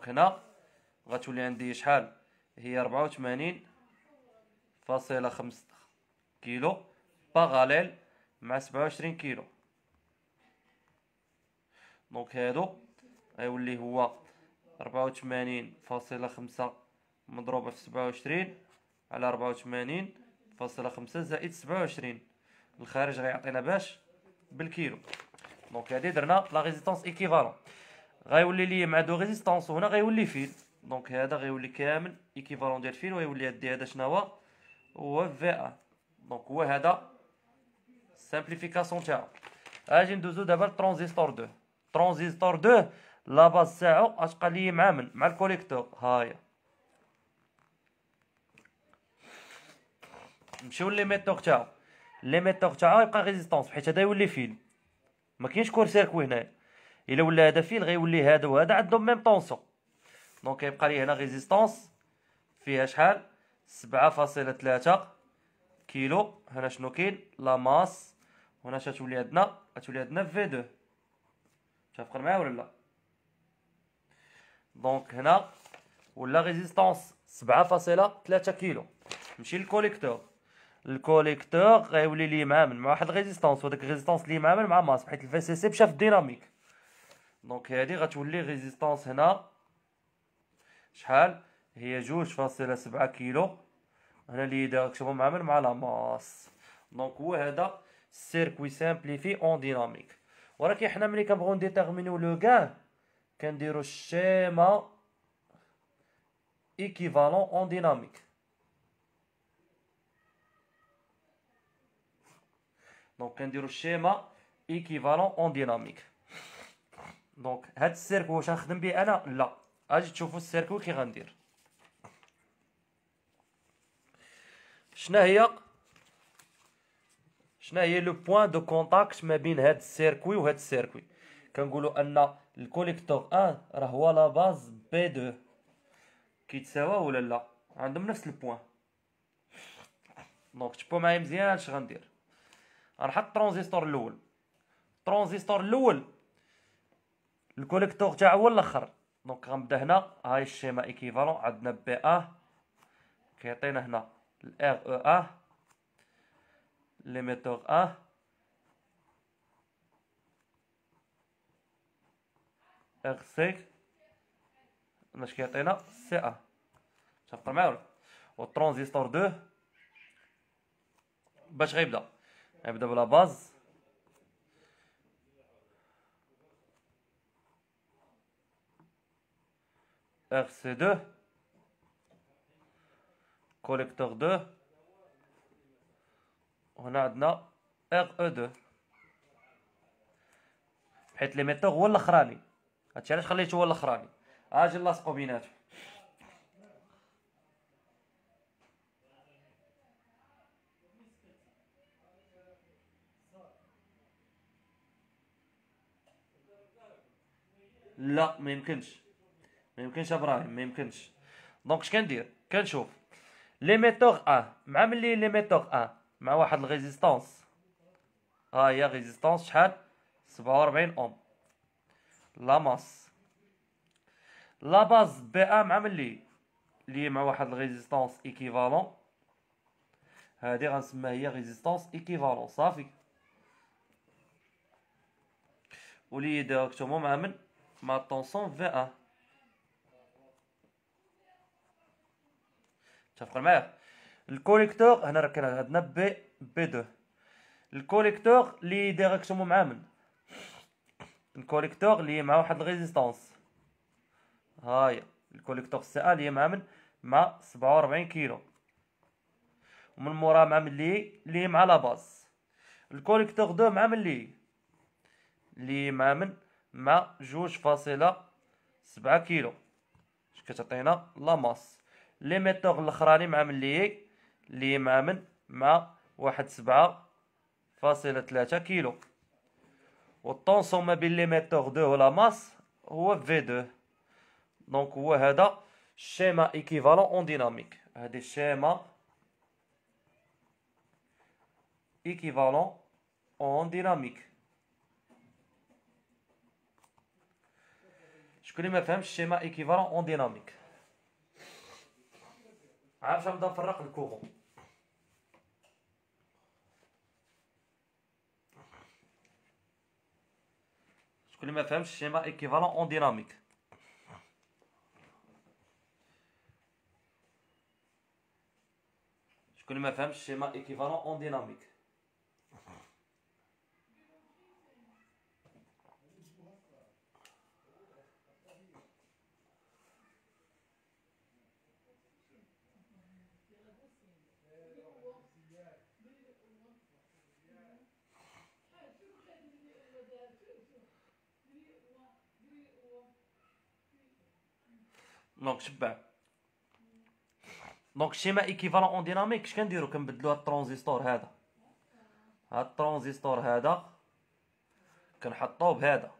donc هنا. غتولي عندي شحال؟ هي 84 فاصلة خمسة كيلو parallèle مع 27 كيلو. donc هادو غيولي هو 84 فاصلة خمسة مضروبة في 27 على 84 فاصلة خمسة زائد 27 الخارج غيعطينا باش بالكيلو. donc هادي درنا la résistance équivalente. غيولي lié مع deux résistances وهنا غيولي fil donc هذا غيولي كامل équivalent ديال فين؟ ويولي هادي هذا شنو هو؟ هو V in donc هو هذا simplification تاعو. أجي ندوزو دابا لترانزيستور 2 ترانزيستور 2 la base تاعو اش قال lié مع من؟ مع ال collecteur هاهي نمشيو l'émetteur تاعو. l'émetteur تاعو يبقى résistance حيت هذا يولي fil ما كاينش court-circuit هنايا. إلا ولا هذا fil غيولي هذا وهذا عندهم même tension donc يبقى لي هنا résistance فيها شحال؟ سبعة فاصلة ثلاثة كيلو. هنا شنو كاين؟ la masse. هنا اش تولي عندنا؟ غتولي عندنا V deux متفقين معايا ولا لا؟ donc هنا ولا résistance سبعة فاصلة كيلو. نمشي لل collecteur ال collecteur غيولي lié مع من مع واحد résistance وداك résistance lié مع من مع masse حيت ال VCC في ال dynamique. donc هادي غتولي résistance هنا شحال هي جوج فاصلة سبعة كيلو هنا lié directement مع من مع la masse donc هو هذا circuit simplifié en dynamique ولكن حنا ملي كنبغيو نديتيرمينيو le gain كنديرو ال schéma équivalent en dynamique donc كنديرو ال schéma équivalent en dynamique donc هاد ال circuit واش غنخدم به أنا؟ لا. أجي تشوفوا ال circuit كي غندير. شنا هي؟ شنا هي le point de contact ما بين هاد ال circuit وهاد ال circuit؟ كنقولوا أن ال collecteur 1 راه هو la base B 2 كيتساوى ولا لا؟ عندهم نفس ال point donc تشوفوا معايا مزيان اش غندير. غنحط الترانزيستور الأول. الترانزيستور الأول ال collecteur تاعو هو الأخر. donc غنبدأ هنا. هاي ال schéma équivalent. عندنا B un كيعطينا هنا ال RE un l'émetteur un RC. اش كيعطينا؟ سي ا شفتوا معايا والترانزيستور 2 باش غيبدا. غيبدا ب la base. RC2 collecteur 2 وهنا عندنا RE2 حيت l'émetteur هو الاخراني هادشي علاش خليته هو الاخراني أجي نلاصقو بيناتهم لا ما يمكنش يمكنش أبراهيم ما يمكنش. donc اش كندير كنشوف l'émetteur un مع من lié l'émetteur un مع واحد ال résistance ها هي résistance شحال 47 اوم la masse la base B un مع من lié lié مع واحد ال résistance équivalente هادي غنسميها هي résistance équivalente صافي و lié directement مع من مع tension V in متفقين معايا. ال collecteur هنا راه كان عندنا B B deux ال collecteur lié directement مع من ال collecteur lié مع واحد ال résistance هاهي ال collecteur C un lié مع من مع سبعة وربعين كيلو. ومن مورا مع من lié lié مع la base ال collecteur deux مع من lié. lié مع من مع جوج فاصلة سبعة كيلو. اش كتعطينا la masse. l'émetteur الأخراني مع من lié lié مع من؟ مع واحد سبعة فاصلة ثلاثة كيلو. وال tension ما بين l'émetteur deux و la masse هو V deux. donc هو هذا schéma équivalent en dynamique. هادي ال schéma équivalent en dynamique. شكون اللي ما فهمش équivalent en dynamique؟ عارف نبدا نفرق ال courant شكون اللي ما فهمش ال schéma équivalent en dynamique شكون اللي ما فهمش ال schéma équivalent en dynamique donc شبع donc ال schéma équivalent en dynamique اش كنديرو كنبدلو هاد الترانزستور هذا هاد الترانزستور هذا كنحطوه بهذا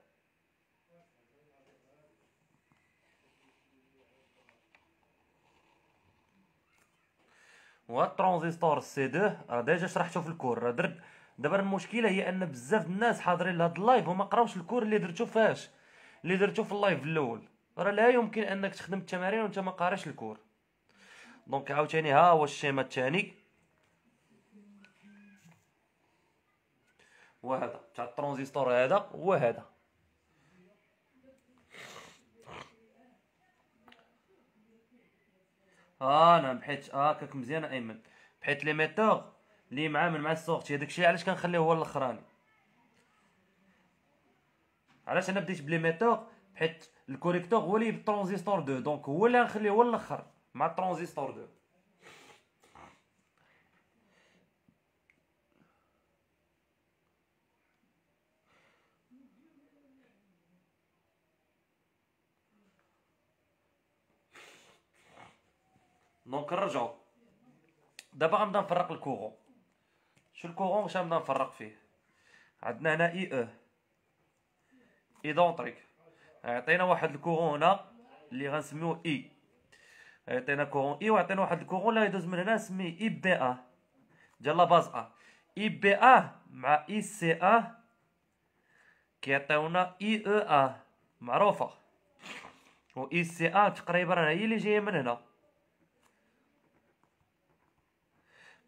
وهاد الترانزستور c'est deux راه déjà شرحتو في ال cours راه درت دابا المشكلة هي ان بزاف الناس حاضرين لهاد ال live وما قراوش ال cours اللي درتو فاش اللي درتو في ال live الأول راه لا يمكن أنك تخدم التمارين وأنت ما قاريش ال cours. donc عاوتاني ها هو ال schéma الثاني. وهذا تاع الترانزستور هذا هو هذا آه نعم حيت هكاك مزيان أيمن. بحيث l'émetteur اللي معامل مع ال sortie. هذاك الشيء علاش كنخليه هو الأخراني؟ علاش أنا بديت ب l'émetteur؟ حيت ال collecteur هو اللي بالترانزستور deux donc هو اللي غنخليه هو الآخر مع الترانزستور deux donc نرجعو دابا غنبدا نفرق ال courant شو ال courant واش غنبدا نفرق فيه عندنا هنا i أو i d'entrée عطينا واحد ال courant اللي غنسميوه i. عطينا courant i وعطينا واحد ال courant اللي يدوز من هنا سمي IB un. ديال la base un. IB un مع إي سي أ كيعطيونا إي أو أ معروفة. و إي سي أ تقريبا هي اللي جاية من هنا.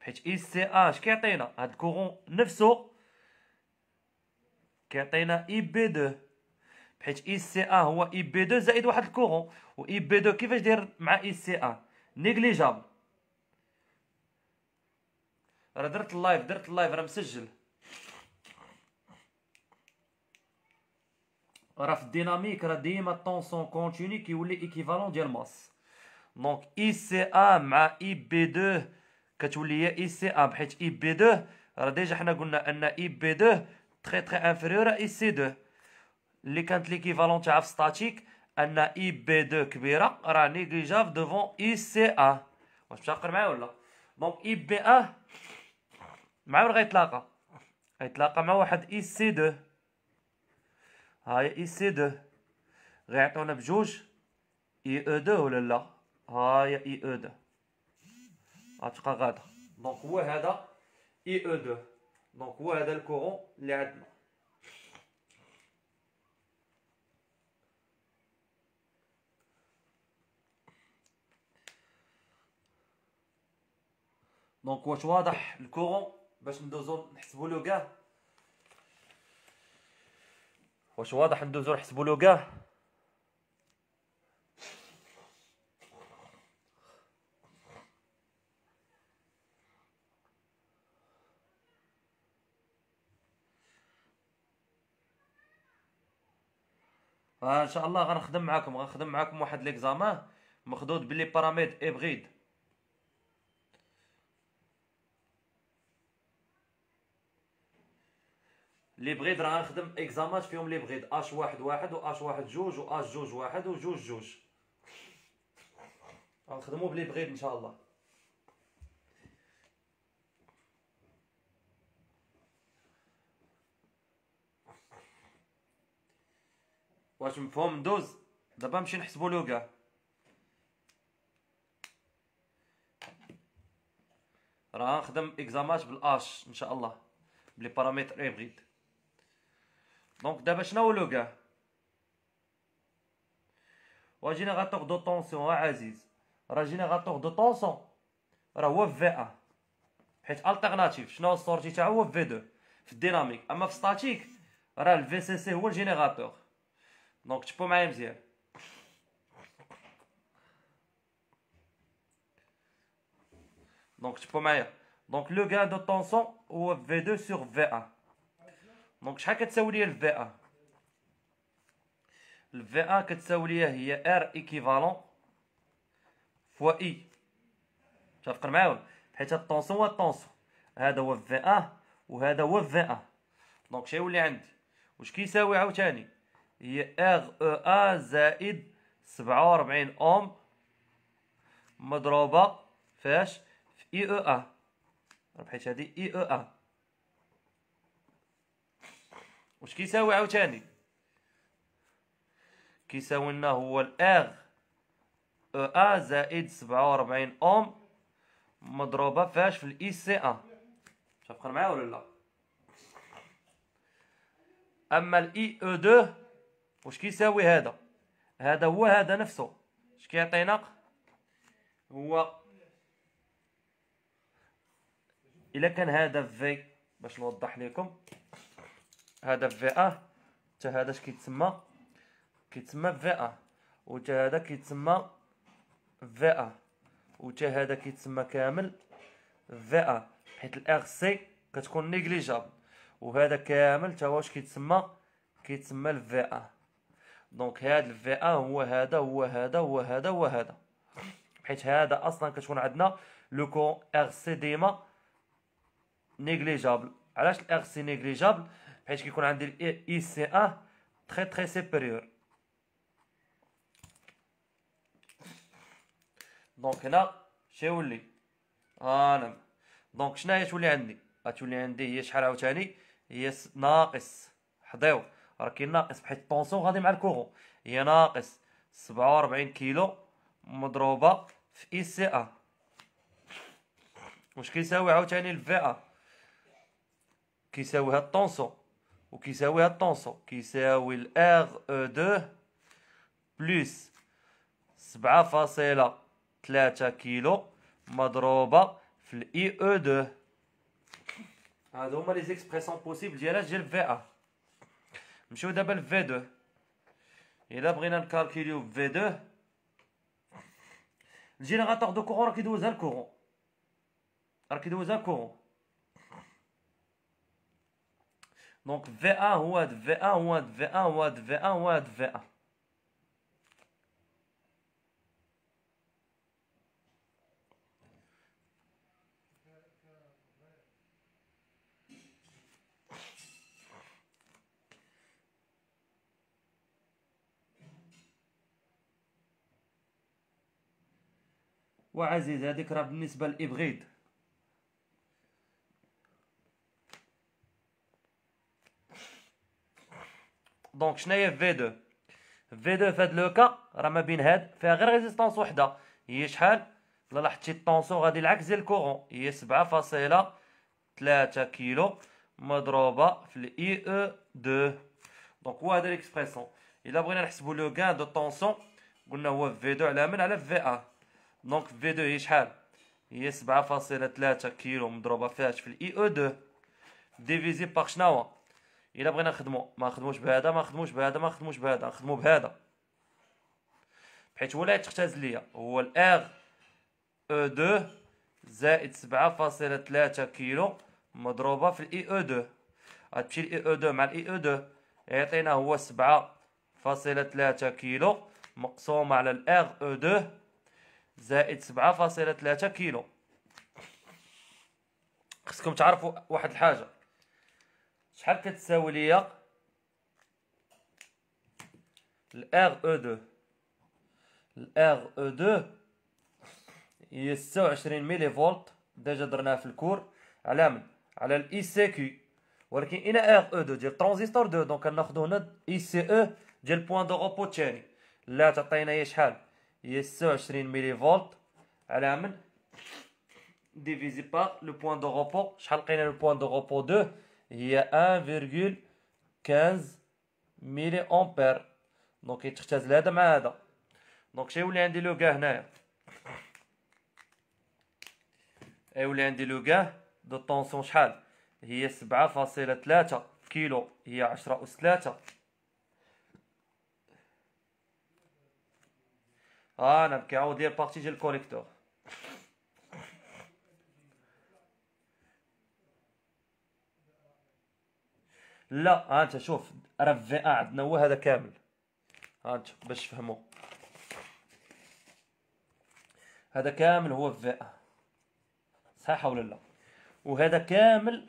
بحيث إي سي أ اش كيعطينا؟ هاد ال courant نفسه كيعطينا IB 2 حيت إي سي ا هو IB 2 زائد واحد ال courant و IB 2 كيفاش داير مع IC un négligeable. راه درت ال live درت ال live راه مسجل. راه في ال dynamique راه ديما ال tension continue كيولي équivalent ديال masse. donc IC un مع IB 2 كتولي هي إي سي ا بحيت IB 2 راه déjà حنا قلنا أن IB 2 très très inférieur IC 2 اللي كانت l'équivalent تاعها في statique أن IB 2 كبيرة راه négligeable devant IC un واش متعقل معايا ولا؟ donc IB 1 مع وين غيتلاقى؟ غيتلاقى مع واحد IC 2 هاي IC 2 غيعطيونا بجوج. IE 2 ولا لا؟ هاي IE 2 غتبقى غادا. donc هو هذا IE deux. donc هو هذا ال courant اللي عندنا. donc واش واضح ال courant باش ندوزو نحسبو le gain واش واضح ندوزو نحسبو له كاع ان شاء الله غنخدم معاكم غنخدم معاكم واحد ليكزامان مخدود بلي باراميد ابغيد لي بغيد راه غنخدم إكزامات فيهم لي بغيد اش واحد واحد و اش واحد جوج و اش جوج واحد و جوج جوج. غنخدمو بلي بغيد إن شاء الله. واش مفهوم ندوز؟ دابا نمشي نحسبو له كاع. راه نخدم إكزامات بالاش إن شاء الله. بلي بارامتر اي بغيت دونك دابا شنو لو كاع وا جينيراتور دو طونسيون عزيز راه جينيراتور دو طونسيون راه هو في ا حيت التيرناتيف شنو السورتي تاعو هو في 2 في الديناميك اما في ستاتيك راه الفي سي سي هو الجينيراتور دونك تشوفوا معايا مزيان donc تشوفوا معايا donc le gain de tension هو V 2 sur V 1 donc شحال كتساوي ليا ال V 1 ال V 1 كتساوي ليا هي R équivalent fois i متفق معايا حيت ال tension هو ال tension هذا هو V 1 وهذا هو V 1 donc شنو عندي واش كيساوي عاوتاني هي RE un زائد سبعة وربعين اوم مضروبة فاش في اي أو ا ربحيت هادي اي أو ا واش كيساوي عاوتاني؟ كيساوي لنا هو الآغ. أو أ زائد سبعة وربعين أوم مضروبة فاش في الإي سي أ. شافقر معايا ولا لا؟ أما ال IE deux واش كيساوي هذا؟ هذا هو هذا نفسه. اش كيعطينا هو إلا كان هذا V باش نوضح لكم. هذا V un حتى هذا كيتسمى. كيتسمى V un و هذا كيتسمى V un و هذا كيتسمى كامل V un حيت ال RC كتكون négligeable وهذا كامل تا واش كيتسمى؟ كيتسمى ال V un donc هذا ال V un هو هذا هو هذا هو هذا هو هذا. حيت هذا أصلا كتكون عندنا le courant RC ديما négligeable علاش ال RC négligeable حيت كيكون عندي ال IC un très très supérieur donc هنا شيولي أنا donc شناهي تولي عندي غتولي عندي هي شحال عاوتاني هي ناقص حضيو راه كاين ناقص بحيت tension غادي مع ال courant هي ناقص سبعة وربعين كيلو مضروبة في اي سي ا واش كيساوي عاوتاني ال V un كيساوي هاد tension وكيساوي هاد tension كيساوي ال RE deux plus سبعة فاصلة تلاتة كيلو مضروبة في ال i e deux هادو هما les expressions possibles ديال ديال V un نمشيو دابا ل V 2 الا بغينا نكالكيليو V 2 ال générateur de courant راه كيدوزها ال courant راه كيدوزها ال courant دونك في ا هو هاد في ا هو هاد في ا هو هاد في ا هو هاد في ا وعزيز هذيك راه بالنسبة للابغيد donc شناهي V 2 V 2 في هاد le cas راه ما بين هاد فيها غير résistance وحدة. هي شحال؟ إلا لاحظتي ال tension غادي العكس ديال ال courant. هي سبعة فاصلة تلاتة كيلو مضروبة في ال i e deux donc هو هذا l'expression إلا بغينا نحسبو le gain de tension قلنا هو V 2 على من؟ على V 1 donc V 2 هي شحال؟ هي سبعة فاصلة تلاتة كيلو مضروبة فيهاش في ال i e deux divisé par شناهو إلا بغينا نخدمو. ما نخدموش بهذا ما نخدموش بهذا ما نخدموش بهذا. نخدمو بهذا. بحيث هو اللي تختاز ليا. هو الاغ أو دو زائد سبعة فاصلة تلاتة كيلو مضروبة في ال i e deux غتمشي ال i e deux مع ال i e deux يعطينا هو سبعة فاصلة تلاتة كيلو مقسوم على الاغ أو دو زائد سبعة فاصلة تلاتة كيلو. خصكم تعرفوا واحد الحاجة. شحال كتساوي ليا؟ ال r e deux ال r e deux هي ستة وعشرين millivolts. déjà درناها في ال cours. على من؟ على ال I C Q ولكن أنا r e deux ديال ترانزستور deux. donc ناخدو هنا I C 0 ديال point de repos تاني. لا تعطينا هي شحال؟ هي ستة وعشرين millivolts. على من؟ divisé par le point de repos. شحال لقينا le point de repos deux؟ هي 1,15 milliampères donc يتختزل هذا مع هذا دونك شي يولي عندي le هنايا يولي عندي le de tension شحال هي سبعة فاصلة ثلاثة كيلو هي عشرة أس ثلاثة ها أنا كيعاود لي البارتي ديال الكوليكتور لا ها انت شوف راه في ا عندنا هو هذا كامل. ها انت باش تفهموا هذا كامل هو في ا صحيح ولا لا؟ وهذا كامل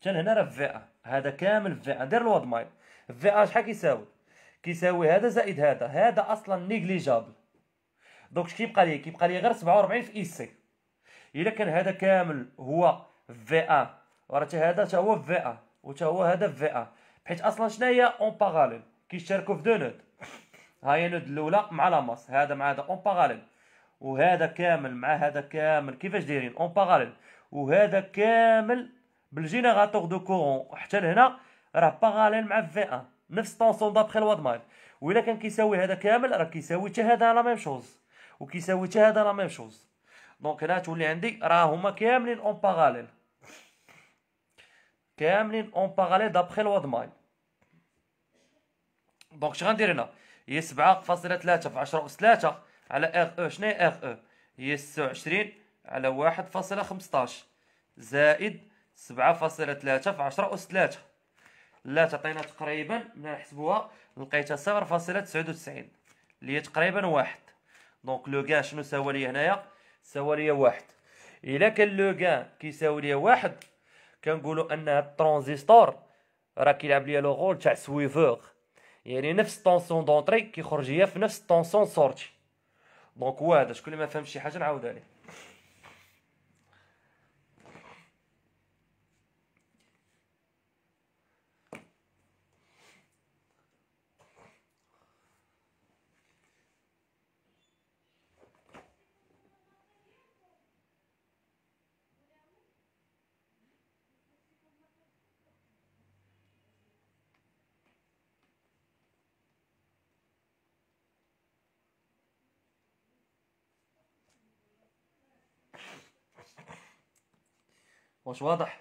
كان هنا راه في ا هذا كامل في ا دير الوض ماي V un شحال كيساوي كيساوي هذا زائد هذا. هذا أصلا négligeable. donc اش كيبقى لي كيبقى لي غير 47 في I C. إلا كان هذا كامل هو V un وراه هذا حتى هو V un وتا هو هذا V un حيت أصلا شنو هي en parallèle كيشتركوا في deux nœuds ها هي nœud الاولى مع la masse هذا مع هذا en parallèle وهذا كامل مع هذا كامل كيفاش دايرين en parallèle وهذا كامل بال générateur de courant حتى لهنا راه parallèle مع V un نفس tension d'après la loi des mailles وإلا كان كيساوي هذا كامل راه كيساوي حتى هذا la même chose وكيساوي حتى هذا la même chose donc هنا تولي عندي راه هما كاملين en parallèle كاملين en parallèle d'après la loi des mailles donc اش غندير هنا؟ هي سبعة فاصلة ثلاثة في عشرة أس ثلاثة على r e شنو هي r e هي ستة وعشرين على واحد فاصلة خمسطاش. زائد سبعة فاصلة ثلاثة في عشرة أس ثلاثة. لا تعطينا تقريبا من نحسبوها لقيتها صفر فاصلة تسعود وتسعين. اللي هي تقريبا واحد. دونك le gain شنو ساوى لي هنايا؟ ساوى لي واحد. إلا كان le gain كيساوي لي واحد كنقولوا أن هاد الترانزستور راه كيلعب ليا le rôle تاع suiveur. يعني نفس ال tension d'entrée كيخرج هي في نفس ال tension sortie. دونك هذا شكون اللي ما فهمش شي حاجة نعاودها ليه. واش واضح.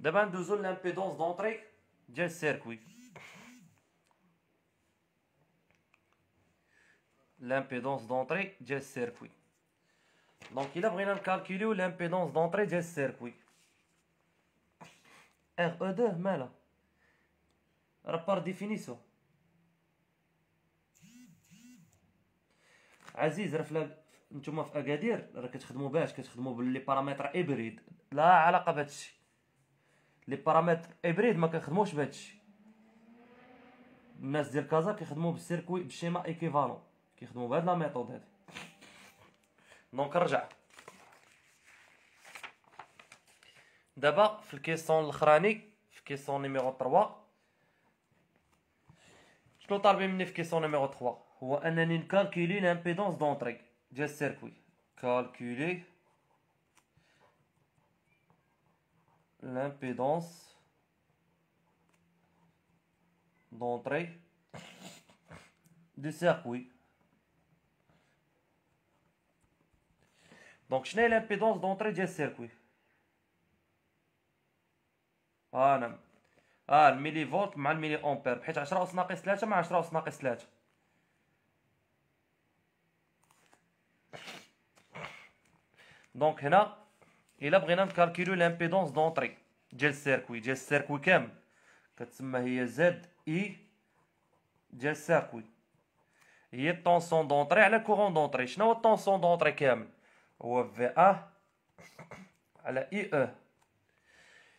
دابا ندوزو l'impédance d'entrée ديال ال circuit. l'impédance d'entrée ديال ال circuit. donc الا بغينا نكالكوليو l'impédance d'entrée ديال ال circuit r e دو مالا راه par définition عزيز راه في نتوما في أكادير راه كتخدموا باش كتخدموا ب les paramètres hybrides لا علاقة بهادشي. les paramètres hybrides ما كنخدموش بهادشي. الناس ديال كازا كيخدموا بال circuit بال schéma équivalent كيخدموا بهاد la méthode هادي. donc رجع دابا في ال question الاخراني في question numéro 3 شنو طالبين مني في question numéro 3 هو انني نكالكولي l'impédance d'entrée ديال ال circuit calculer l'impédance d'entrée. Du circuit donc شنو هي l'impédance d'entrée ديال ال circuit أنا آه الميلي فولت مع ال milliampère بحيث 10 اس ناقص 3 مع 10 اس ناقص 3 donc هنا إلا بغينا نكالكيلو l'impédance d'entrée ديال ال circuit ديال ال circuit كامل. كتسمى هي Z e ديال ال circuit هي ال tension d'entrée على courant d'entrée شنو هو ال tension d'entrée كامل؟ هو V e على I e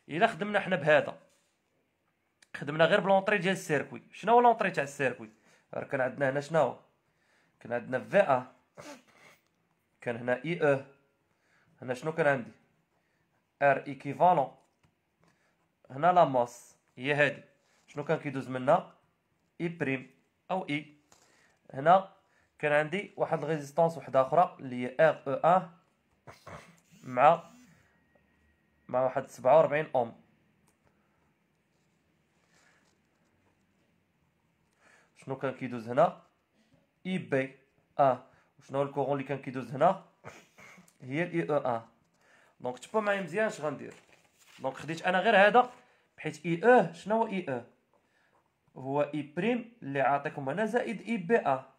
إلا خدمنا حنا بهذا. خدمنا غير ب l'entrée ديال ال circuit. شنو هو l'entrée تاع ال circuit؟ راه كان عندنا هنا شنو كان عندنا V e كان هنا I e هنا شنو كان عندي؟ R équivalent هنا la masse هي هادي. شنو كان كيدوز منا؟ I prime أو I e هنا كان عندي واحد ال résistance وحدة أخرى اللي هي R e un مع مع واحد سبعة وربعين أوم. شنو كان كيدوز هنا؟ I b un وشنو ال courant اللي كان كيدوز هنا؟ هي ال I e un donc تبقى معايا مزيان اش غندير donc خديت أنا غير هذا بحيث I e شنو هو I e هو I prime اللي عاطيكم هنا زائد I b un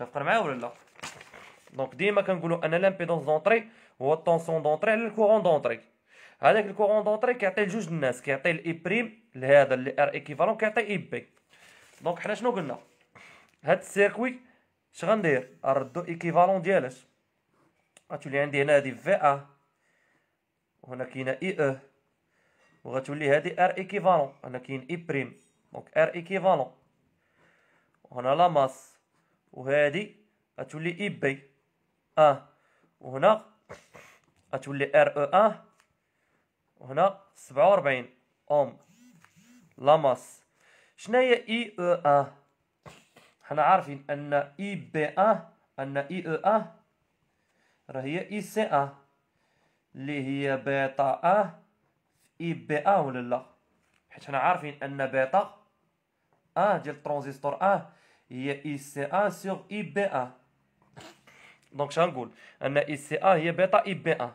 متفقين معايا ولا لا donc ديما كنقولوا ان l'impédance d'entrée هو ال tension d'entrée على ال courant d'entrée هذاك ال courant d'entrée كيعطي لجوج الناس كيعطي ال I prime لهذا اللي R équivalent كيعطي I b donc حنا شنو قلنا هاد ال circuit اش غندير نردو équivalent ديالاش غتولي عندي هنا هادي V e وهنا كاينة I e وغتولي هادي R équivalent هنا كاين I prime donc R équivalent وهنا la masse وهادي غتولي I b un وهنا غتولي R e un وهنا سبعة وربعين ohm. la masse. شناهي اي أو ا حنا عارفين أن I b un أن اي أو ا راه هي اي سي ا اللي هي bêta un I b un ولا لا؟ حيت حنا عارفين أن bêta un ديال الترانزستور un هي I c un sur I b un donc شغنقول أن اي سي ا هي bêta I b un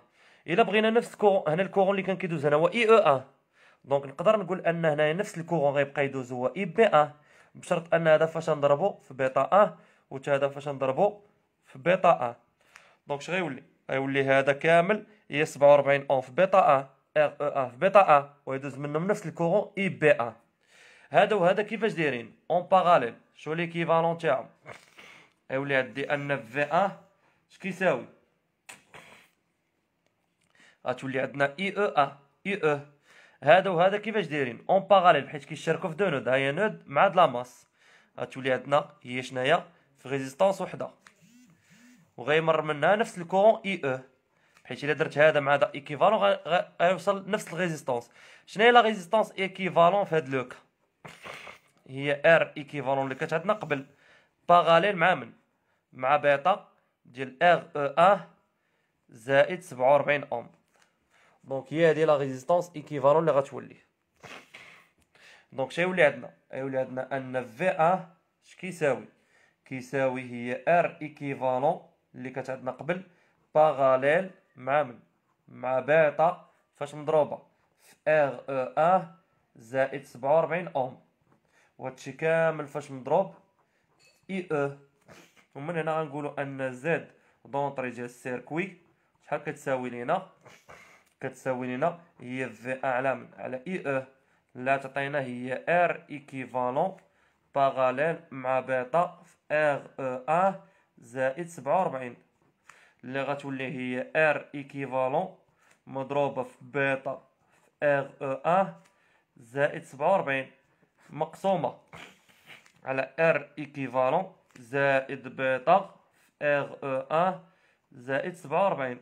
إلا بغينا نفس ال courant هنا ال courant اللي كان كيدوز هنا هو I e un donc نقدر نقول أن هنا نفس ال courant غيبقى يدوز هو I b un بشرط أن هذا فاش نضربو في bêta un و هذا فاش نضربو في bêta un. donc اش غيولي غيولي هذا كامل هي 47 أون في bêta un R e un في bêta un ويدوز منهم نفس ال courant I b un هذا وهذا كيفاش دايرين؟ en parallèle شو l'équivalent تاعهم غيولي عندي ان في ا اش كيساوي غتولي عندنا اي أو ا اي أو هذا وهذا كيفاش دايرين؟ اون باراليل حيت كيشاركوا في دو نود نود مع د لا ماس. غتولي عندنا هي شناهي في ريزيستونس وحدة. وغيمر منها نفس الكورون اي أو حيت إلا درت هذا مع هذا ايكيفالون غيوصل نفس الريزيستونس شناهي لا ريزيستونس ايكيفالون في هاد لوك هي R équivalent اللي كانت عندنا قبل. parallèle مع من مع بيتا ديال R e un زائد 47 ohm. donc هي هادي la résistance équivalente اللي غتولي donc يولي عندنا؟ يولي عندنا أن V e اش كيساوي كيساوي هي R équivalent اللي كانت عندنا قبل parallèle مع من مع بيتا فاش مضروبة. في R e un زائد 47 أوم. وهادشي كامل فاش مضروب I e. ومن هنا غنقولوا أن Z d'entrée ديال ال circuit شحال كتساوي لينا؟ كتساوي لينا هي V e على على I e. لا تعطينا هي R équivalent parallèle مع بيتا في R e un زائد سبعة وربعين اللي غتولي هي R équivalent مضروبة في بيتا في R e un زائد سبعة وربعين مقسومة على R équivalent زائد بيتا في R e un زائد سبعة وربعين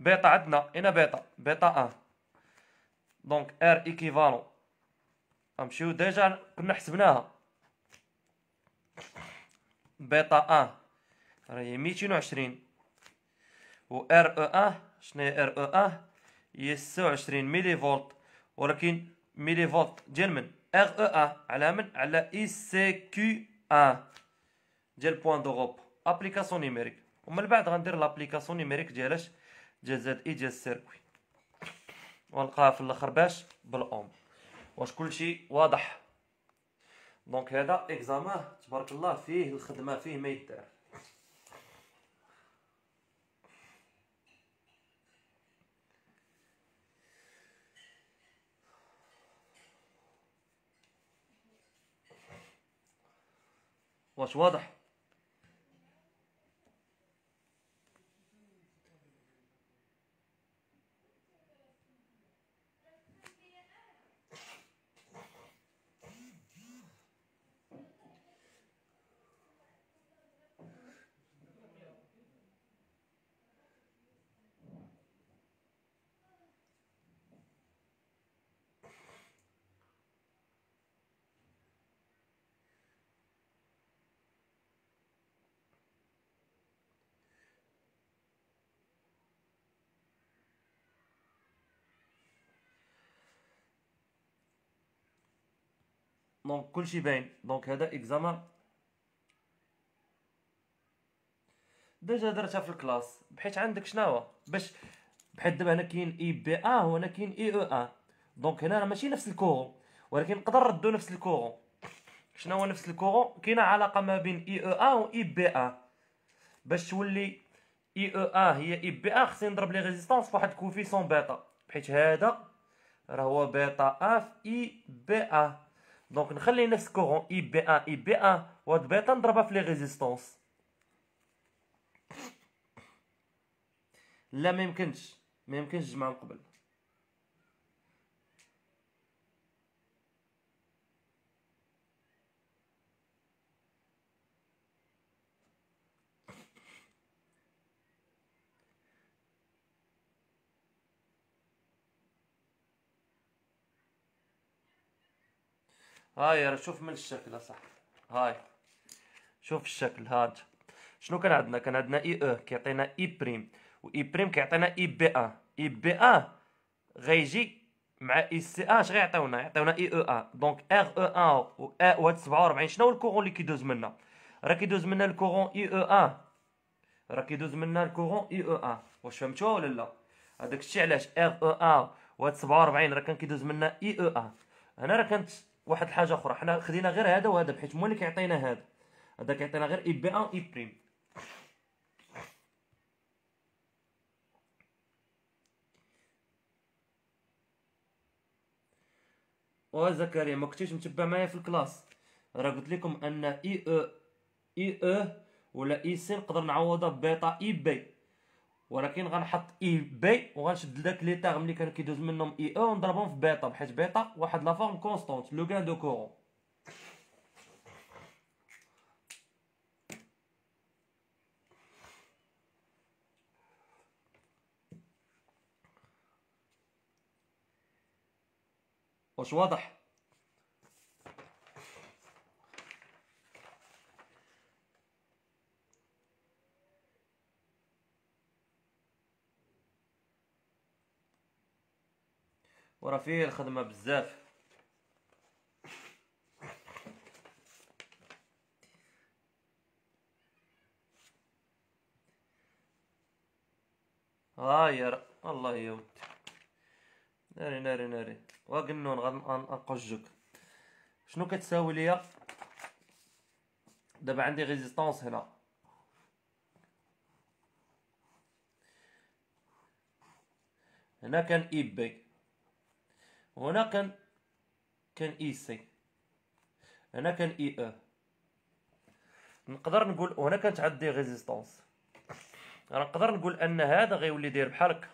بيتا عندنا هنا bêta bêta un donc R équivalent نمشيو déjà كنا حسبناها. bêta un راهي ميتين وعشرين. و R e un شناهي R e un هي ستة وعشرين ميلي فولت ولكن ميلي فولت ديال من R e un على من؟ على I c q un ديال point de repos. application numérique. ومن بعد غندير l'application numérique ديالاش ديال Z e ديال ال circuit ونلقاها في الأخر باش بالاوم واش كلشي واضح؟ donc هذا examen تبارك الله فيه الخدمة فيه ما يدار. واش واضح. donc كلشي باين donc هذا examen déjà درتها في ال classe بحيث عندك شناهو باش بحال دابا هنا كاين اي بي ا وهنا كاين اي أو ا دونك هنا راه ماشي نفس ال courant ولكن نقدر نردو نفس ال courant شنو هو نفس ال courant كاينة علاقه ما بين اي أو ا اي بي ا باش تولي اي أو ا هي اي بي ا خصني نضرب les résistances فواحد coefficient bêta بحيث هذا راه هو بيتا ا في IB1 donc نخلي نفس كورون إي بي ان إي بي ان وهاد بيتا نضربها في les résistances. لا ما يمكنش ما يمكنش تجمع من قبل. هاي شوف من الشكل صح هاي شوف الشكل. هاد شنو كان عندنا؟ كان عندنا IO كيعطينا I prime. و I prime كيعطينا إي بي ان إي بي ان غيجي مع ICN اش غيعطيونا؟ يعطيونا إي أو ان دونك إر أو ان و ا و 47 شنو هو ال courant اللي كيدوز منا راه كيدوز منا ال courant ION راه كيدوز منا ال courant ION واش فهمتوها ولا لا؟ هذاك الشيء علاش RON و 47 راه كان كيدوز منا إي أو ان هنا راه كانت واحد الحاجة أخرى. حنا خدينا غير هذا وهذا بحيث هو اللي كيعطينا هذا. هذا كيعطينا غير IBN I prime. و زكريا ما كنتيش متبع معايا في ال classe. راه قلت لكم أن IO IO ولا IC نقدر نعوضها ب bêta IB. ولكن غنحط اي بي وغنشد داك لي تاغ ملي كان كيدوز منهم اي أو ونضربهم في بيتا بحيث بيتا واحد لا فورم كونستونت لو غان دو كورون. واش واضح؟ وراه فيه الخدمة بزاف. هاي الله يا ودي ناري ناري ناري. وقنون غنقجك شنو كتساوي ليا؟ دابا عندي ريزيستونس هنا. هنا كان IB هنا كان كان IC. هنا كان IO نقدر نقول هنا كانت عندي résistance نقدر نقول أن هذا غيولي داير بحال هكا.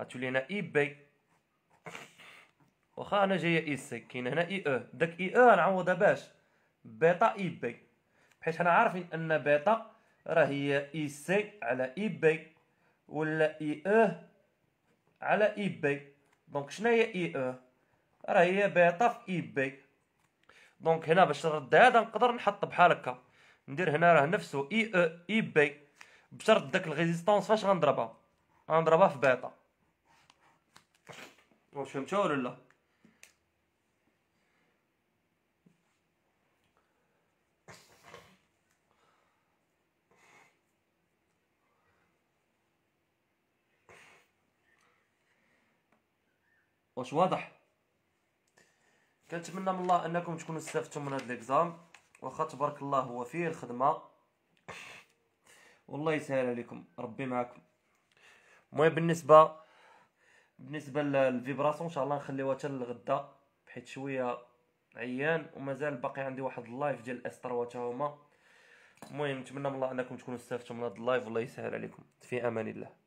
غتولي هنا IB. واخا أنا جاية IC. كاين هنا IO داك IO نعوضها باش. bêta IB. بحيث حنا عارفين أن بيتا راه هي IC على IB ولا IO على IB. donc شنو هي IO راه هي بيتا في IB donc هنا باش نرد هذا نقدر نحط بحال هكا ندير هنا راه نفسه IO IB بشرط داك ال résistance فاش غنضربها غنضربها في بيتا واش فهمتوا ولا لا واش واضح؟ كنتمنى من الله أنكم تكونوا استفدتوا من هذا l'examen واخا تبارك الله هو فيه الخدمة. والله يسهل عليكم ربي معكم المهم بالنسبة بالنسبة لل vibrations إن شاء الله نخليوها حتى للغدا بحيث شوية عيان ومازال باقي عندي واحد ال live ديال الاستر حتى هما. المهم نتمنى من الله أنكم تكونوا استفدتوا من هذا ال live والله يسهل عليكم. في أمان الله.